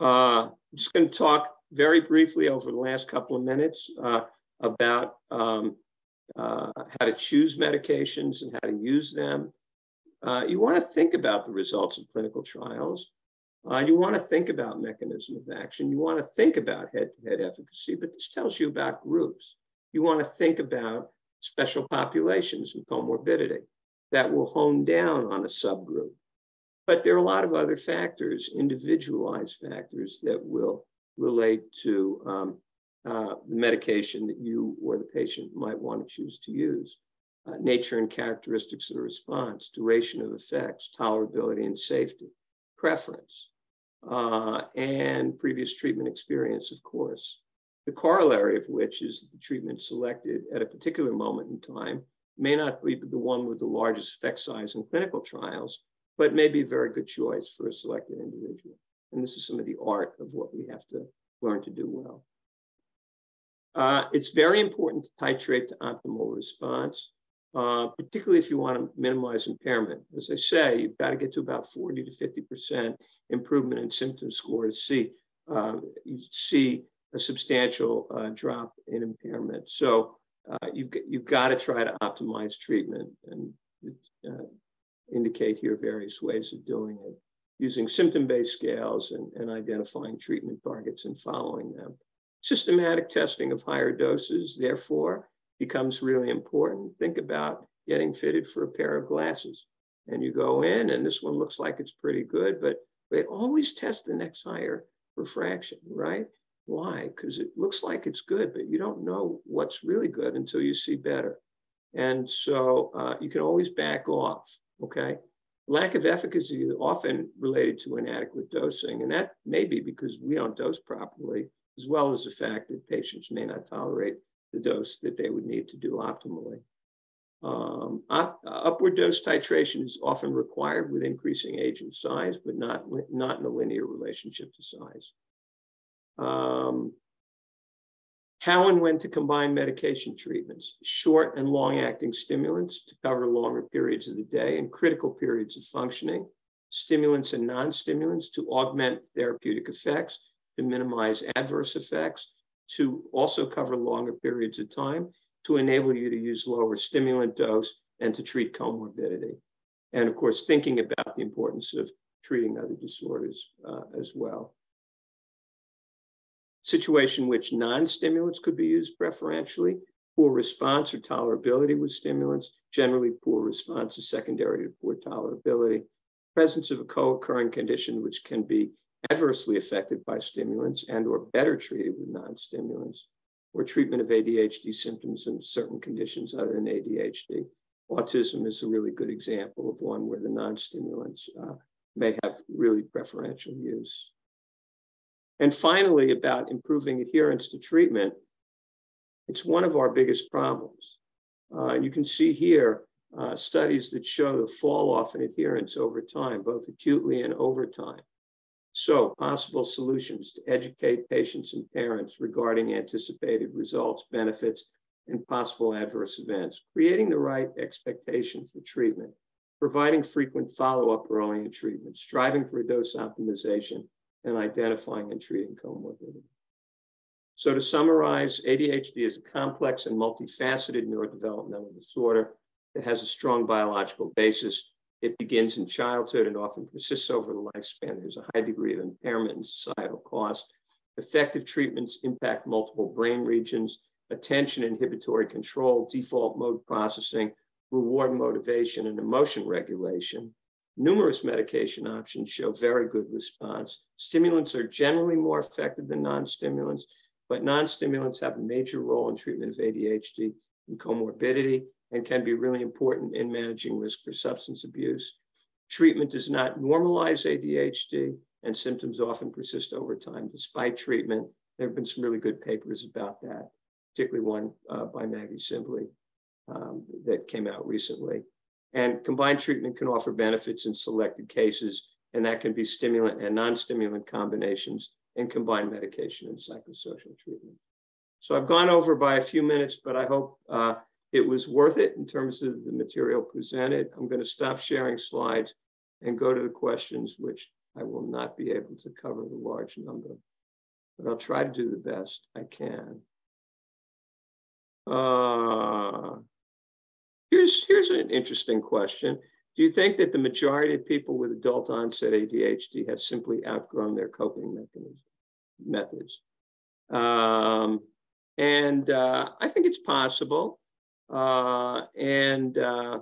Uh, I'm just going to talk very briefly over the last couple of minutes uh, about um, uh, how to choose medications and how to use them. Uh, you want to think about the results of clinical trials. Uh, you want to think about mechanism of action. You want to think about head-to-head -head efficacy, but this tells you about groups. You want to think about special populations with comorbidity that will hone down on a subgroup. But there are a lot of other factors, individualized factors that will relate to um, uh, the medication that you or the patient might want to choose to use. Uh, nature and characteristics of the response, duration of effects, tolerability and safety, preference, uh, and previous treatment experience, of course the corollary of which is the treatment selected at a particular moment in time may not be the one with the largest effect size in clinical trials, but may be a very good choice for a selected individual. And this is some of the art of what we have to learn to do well. Uh, it's very important to titrate to optimal response, uh, particularly if you want to minimize impairment. As I say, you've got to get to about 40 to 50% improvement in symptom score to see, uh, you see a substantial uh, drop in impairment. So uh, you've, you've got to try to optimize treatment and uh, indicate here various ways of doing it, using symptom-based scales and, and identifying treatment targets and following them. Systematic testing of higher doses, therefore, becomes really important. Think about getting fitted for a pair of glasses. And you go in, and this one looks like it's pretty good, but they always test the next higher refraction, right? Why? Because it looks like it's good, but you don't know what's really good until you see better. And so uh, you can always back off, okay? Lack of efficacy is often related to inadequate dosing, and that may be because we don't dose properly, as well as the fact that patients may not tolerate the dose that they would need to do optimally. Um, up, upward dose titration is often required with increasing agent size, but not, not in a linear relationship to size um, how and when to combine medication treatments, short and long acting stimulants to cover longer periods of the day and critical periods of functioning, stimulants and non-stimulants to augment therapeutic effects, to minimize adverse effects, to also cover longer periods of time, to enable you to use lower stimulant dose and to treat comorbidity. And of course, thinking about the importance of treating other disorders uh, as well situation which non-stimulants could be used preferentially, poor response or tolerability with stimulants, generally poor response is secondary to poor tolerability, presence of a co-occurring condition which can be adversely affected by stimulants and or better treated with non-stimulants, or treatment of ADHD symptoms in certain conditions other than ADHD. Autism is a really good example of one where the non-stimulants uh, may have really preferential use. And finally, about improving adherence to treatment, it's one of our biggest problems. Uh, you can see here uh, studies that show the fall off in adherence over time, both acutely and over time. So possible solutions to educate patients and parents regarding anticipated results, benefits, and possible adverse events, creating the right expectation for treatment, providing frequent follow-up early in treatment, striving for dose optimization, and identifying and treating comorbidity. So to summarize, ADHD is a complex and multifaceted neurodevelopmental disorder that has a strong biological basis it begins in childhood and often persists over the lifespan. There's a high degree of impairment and societal cost. Effective treatments impact multiple brain regions, attention inhibitory control, default mode processing, reward motivation, and emotion regulation. Numerous medication options show very good response. Stimulants are generally more effective than non-stimulants, but non-stimulants have a major role in treatment of ADHD and comorbidity and can be really important in managing risk for substance abuse. Treatment does not normalize ADHD, and symptoms often persist over time despite treatment. There have been some really good papers about that, particularly one uh, by Maggie Sibley um, that came out recently. And combined treatment can offer benefits in selected cases, and that can be stimulant and non-stimulant combinations and combined medication and psychosocial treatment. So I've gone over by a few minutes, but I hope uh, it was worth it in terms of the material presented. I'm going to stop sharing slides and go to the questions, which I will not be able to cover the large number, but I'll try to do the best I can. Uh, here's, here's an interesting question. Do you think that the majority of people with adult onset ADHD have simply outgrown their coping mechanism, methods? Um, and uh, I think it's possible. Uh, and uh,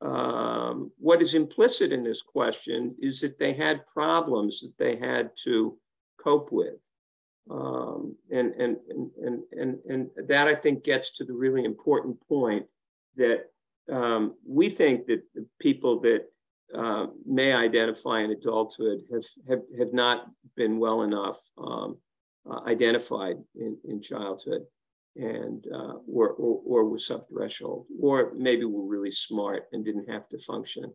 um, what is implicit in this question is that they had problems that they had to cope with. Um, and, and, and, and, and that I think gets to the really important point that um, we think that the people that uh, may identify in adulthood have, have, have not been well enough um, uh, identified in, in childhood and uh, or, or, or were subthreshold, or maybe were really smart and didn't have to function,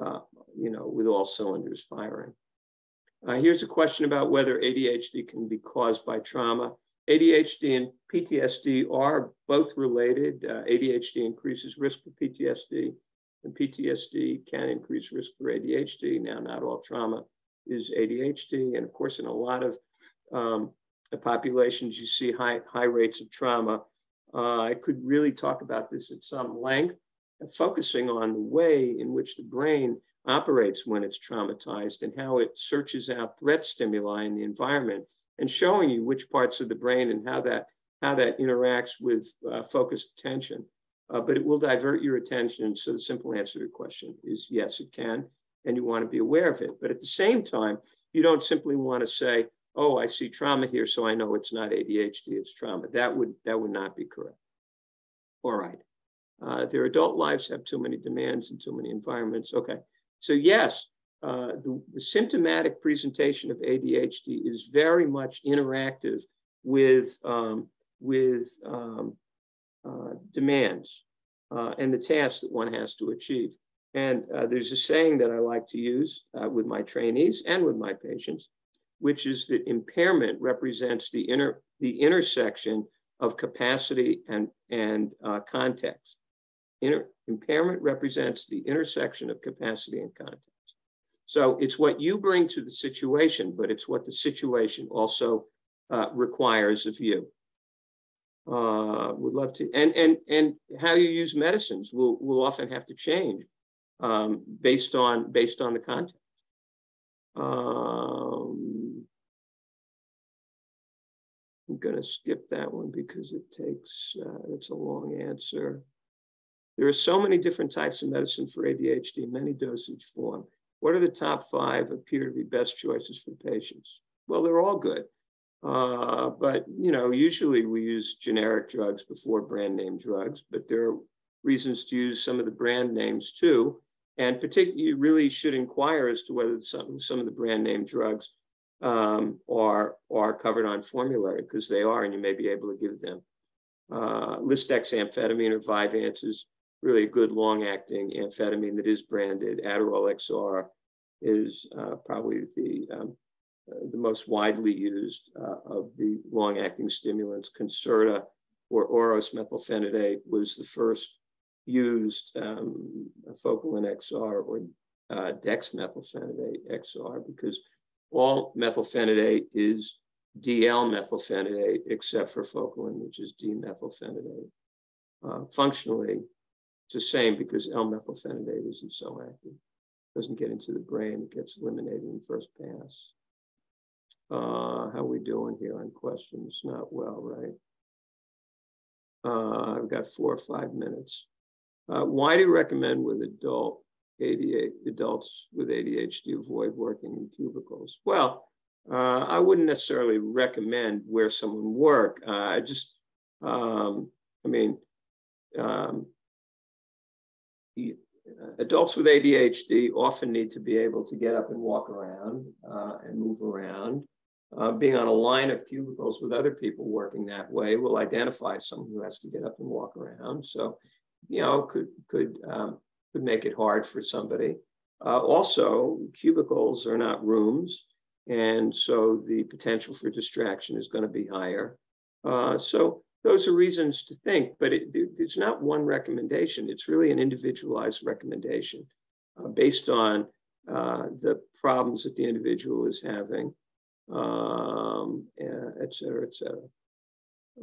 uh, you know, with all cylinders firing. Uh, here's a question about whether ADHD can be caused by trauma. ADHD and PTSD are both related. Uh, ADHD increases risk for PTSD, and PTSD can increase risk for ADHD. Now, not all trauma is ADHD, and of course, in a lot of um, the populations, you see high, high rates of trauma. Uh, I could really talk about this at some length, focusing on the way in which the brain operates when it's traumatized and how it searches out threat stimuli in the environment and showing you which parts of the brain and how that, how that interacts with uh, focused attention. Uh, but it will divert your attention. So the simple answer to your question is yes, it can, and you want to be aware of it. But at the same time, you don't simply want to say, oh, I see trauma here, so I know it's not ADHD, it's trauma. That would, that would not be correct. All right. Uh, their adult lives have too many demands and too many environments. Okay. So yes, uh, the, the, symptomatic presentation of ADHD is very much interactive with, um, with um, uh, demands uh, and the tasks that one has to achieve. And uh, there's a saying that I like to use uh, with my trainees and with my patients which is that impairment represents the inner the intersection of capacity and and context. Inter, impairment represents the intersection of capacity and context. So it's what you bring to the situation, but it's what the situation also uh, requires of you. Uh, would love to, and and and how you use medicines will will often have to change um, based on based on the context. Um, I'm going to skip that one because it takes, uh, it's a long answer. There are so many different types of medicine for ADHD, many dosage form. What are the top five appear to be best choices for patients? Well, they're all good. Uh, but, you know, usually we use generic drugs before brand name drugs, but there are reasons to use some of the brand names too. And particularly, you really should inquire as to whether some, some of the brand name drugs um, are, are covered on formulary, because they are, and you may be able to give them. Uh, lisdexamfetamine or Vyvanse is really a good long-acting amphetamine that is branded. Adderall XR is uh, probably the um, the most widely used uh, of the long-acting stimulants. Concerta or Oros methylphenidate was the first used um, Focalin XR or uh, dexmethylphenidate XR because all methylphenidate is DL methylphenidate except for Focalin, which is D-methylphenidate. Uh, functionally, it's the same because L-methylphenidate isn't so active. It doesn't get into the brain, it gets eliminated in first pass. Uh, how are we doing here on questions? Not well, right? Uh, I've got four or five minutes. Uh, why do you recommend with adult ADHD, adults with ADHD avoid working in cubicles? Well, uh, I wouldn't necessarily recommend where someone work. Uh, I just, um, I mean, um, adults with ADHD often need to be able to get up and walk around uh, and move around. Uh, being on a line of cubicles with other people working that way will identify someone who has to get up and walk around. So, you know, could could um, could make it hard for somebody. Uh, also, cubicles are not rooms, and so the potential for distraction is going to be higher. Uh, so those are reasons to think, but it, it's not one recommendation. It's really an individualized recommendation uh, based on uh, the problems that the individual is having um, et cetera, et cetera.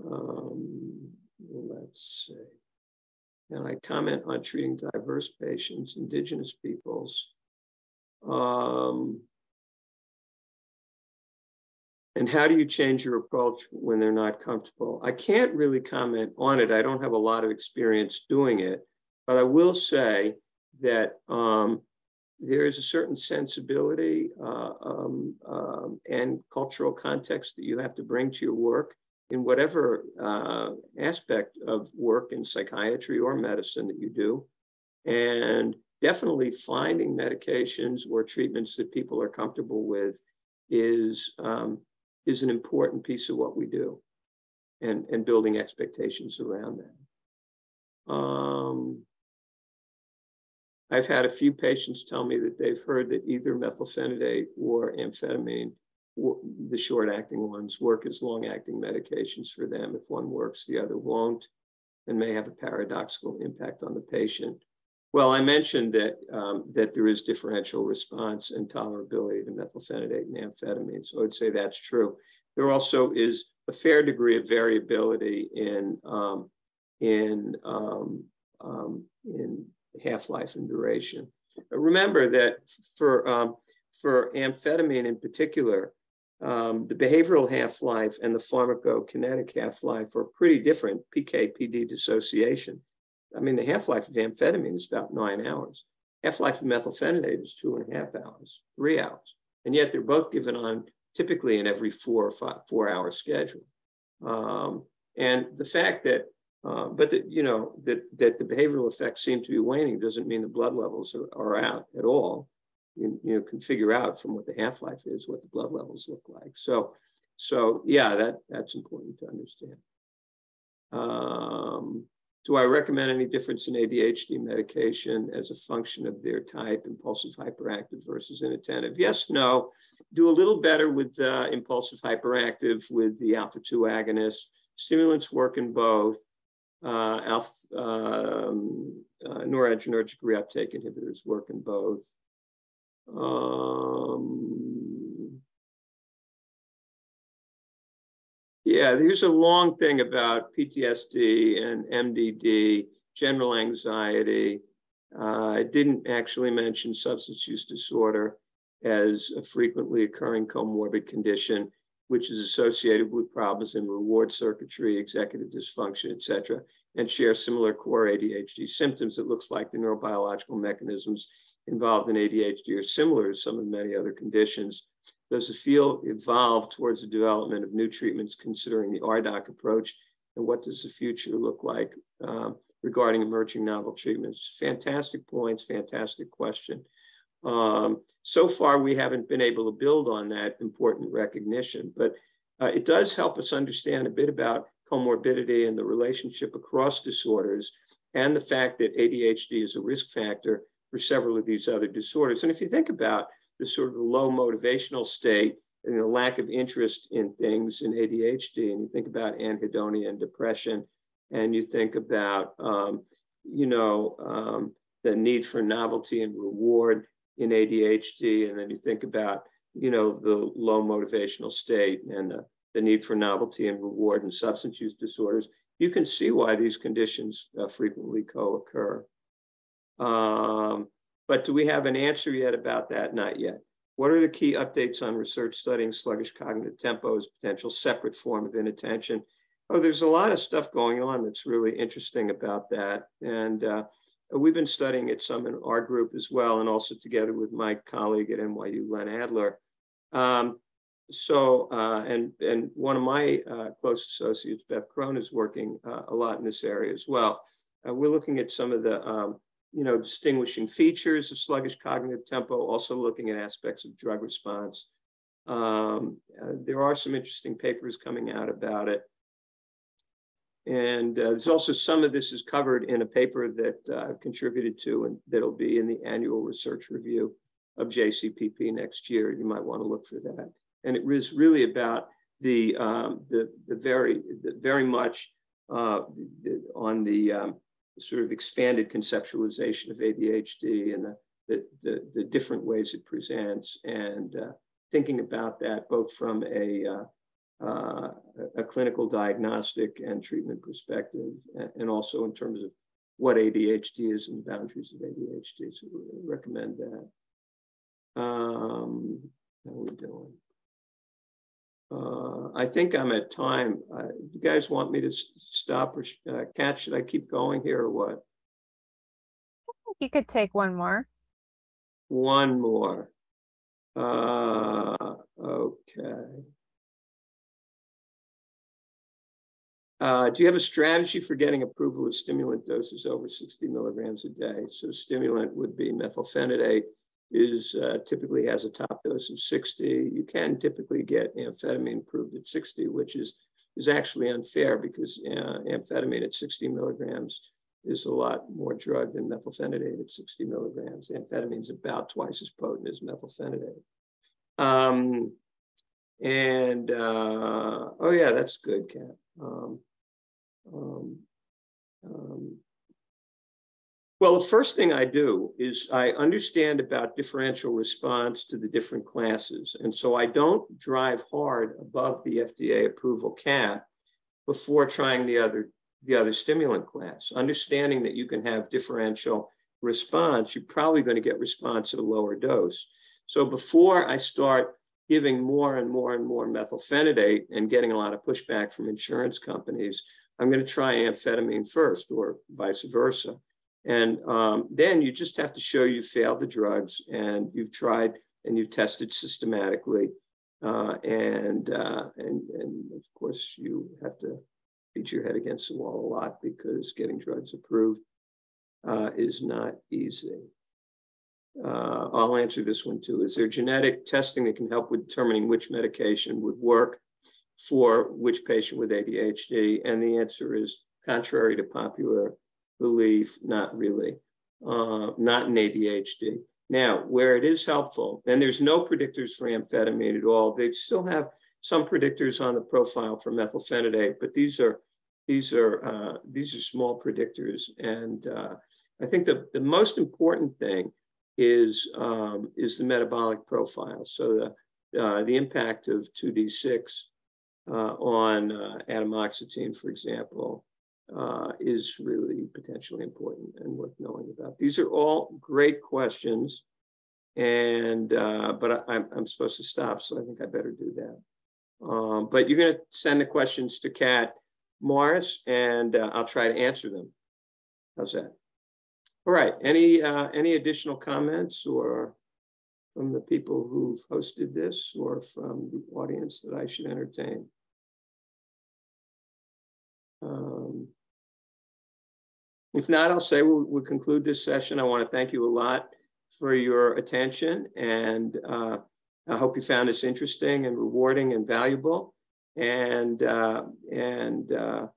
Um, let's see. And I comment on treating diverse patients, indigenous peoples. Um, and how do you change your approach when they're not comfortable? I can't really comment on it. I don't have a lot of experience doing it, but I will say that um, there is a certain sensibility uh, um, um, and cultural context that you have to bring to your work in whatever uh, aspect of work in psychiatry or medicine that you do. And definitely finding medications or treatments that people are comfortable with is, um, is an important piece of what we do and, and building expectations around that. Um, I've had a few patients tell me that they've heard that either methylphenidate or amphetamine, the short acting ones, work as long acting medications for them. If one works, the other won't, and may have a paradoxical impact on the patient. Well, I mentioned that, um, that there is differential response and tolerability to methylphenidate and amphetamine. So I'd say that's true. There also is a fair degree of variability in, um, in, um, um in half-life and duration. Remember that for, um, for amphetamine in particular, um, the behavioral half-life and the pharmacokinetic half-life are pretty different, PK-PD dissociation. I mean, the half-life of amphetamine is about nine hours. Half-life of methylphenidate is two and a half hours, three hours. And yet they're both given on typically in every four or five, four hour schedule. Um, and the fact that uh, but the, you know that that the behavioral effects seem to be waning doesn't mean the blood levels are, are out at all. You, you know, can figure out from what the half life is what the blood levels look like. So, so yeah, that that's important to understand. Um, do I recommend any difference in ADHD medication as a function of their type, impulsive hyperactive versus inattentive? Yes, no. Do a little better with uh, impulsive hyperactive with the alpha 2 agonist. Stimulants work in both uh, alpha, um, uh, noradrenergic reuptake inhibitors work in both. Um, yeah, there's a long thing about PTSD and MDD, general anxiety. Uh, I didn't actually mention substance use disorder as a frequently occurring comorbid condition which is associated with problems in reward circuitry, executive dysfunction, et cetera, and share similar core ADHD symptoms. It looks like the neurobiological mechanisms involved in ADHD are similar to some of the many other conditions. Does the field evolve towards the development of new treatments considering the RDOC approach? And what does the future look like um, regarding emerging novel treatments? Fantastic points, fantastic question. Um, so far, we haven't been able to build on that important recognition, but uh, it does help us understand a bit about comorbidity and the relationship across disorders and the fact that ADHD is a risk factor for several of these other disorders. And if you think about the sort of low motivational state and the lack of interest in things in ADHD, and you think about anhedonia and depression, and you think about, um, you know, um, the need for novelty and reward in ADHD, and then you think about, you know, the low motivational state and the, the need for novelty and reward in substance use disorders, you can see why these conditions uh, frequently co-occur. Um, but do we have an answer yet about that? Not yet. What are the key updates on research studying sluggish cognitive tempo as potential separate form of inattention? Oh, there's a lot of stuff going on that's really interesting about that. And uh, we've been studying it some in our group as well, and also together with my colleague at NYU, Len Adler. Um, so, uh, and, and one of my uh, close associates, Beth Krone, is working uh, a lot in this area as well. Uh, we're looking at some of the um, you know, distinguishing features of sluggish cognitive tempo, also looking at aspects of drug response. Um, uh, there are some interesting papers coming out about it. And uh, there's also some of this is covered in a paper that uh, I've contributed to and that'll be in the annual research review of JCPP next year. You might want to look for that. And it was really about the, um, the, the very, the very much uh, on the um, sort of expanded conceptualization of ADHD and the, the, the, the different ways it presents and uh, thinking about that both from a, uh, uh, a clinical diagnostic and treatment perspective, and also in terms of what ADHD is and the boundaries of ADHD. So we recommend that. Um, how are we doing? Uh, I think I'm at time. Uh, you guys want me to stop or uh, catch? Should I keep going here or what? You could take one more. One more. Uh, okay. Uh, do you have a strategy for getting approval of stimulant doses over 60 milligrams a day? So stimulant would be methylphenidate, is uh, typically has a top dose of 60. You can typically get amphetamine approved at 60, which is, is actually unfair because uh, amphetamine at 60 milligrams is a lot more drug than methylphenidate at 60 milligrams. Amphetamine is about twice as potent as methylphenidate. Um, and uh, oh yeah, that's good, Kat. Um, um, um well, the first thing I do is I understand about differential response to the different classes. And so I don't drive hard above the FDA approval cap before trying the other, the other stimulant class. Understanding that you can have differential response, you're probably going to get response at a lower dose. So before I start giving more and more and more methylphenidate and getting a lot of pushback from insurance companies, I'm going to try amphetamine first or vice versa. And um, then you just have to show you failed the drugs and you've tried and you've tested systematically. Uh, and, uh, and, and of course, you have to beat your head against the wall a lot because getting drugs approved uh, is not easy. Uh, I'll answer this one too. Is there genetic testing that can help with determining which medication would work for which patient with ADHD? And the answer is contrary to popular belief, not really, uh, not in ADHD. Now, where it is helpful, and there's no predictors for amphetamine at all, they still have some predictors on the profile for methylphenidate, but these are these are uh, these are small predictors, and uh, I think the, the most important thing is um, is the metabolic profile. So the uh, the impact of 2D6 uh, on uh, atomoxetine, for example, uh, is really potentially important and worth knowing about. These are all great questions, and uh, but I, am supposed to stop, so I think I better do that. Um, but you're going to send the questions to Kat Morris, and uh, I'll try to answer them. How's that? All right, any, uh, any additional comments or from the people who've hosted this or from the audience that I should entertain? Um, If not, I'll say we'll, we'll conclude this session. I want to thank you a lot for your attention and uh, I hope you found this interesting and rewarding and valuable. And, uh, and uh,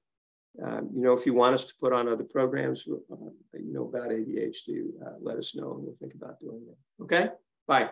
um, you know, if you want us to put on other programs, uh, you know, about ADHD, uh, let us know and we'll think about doing it. Okay, bye.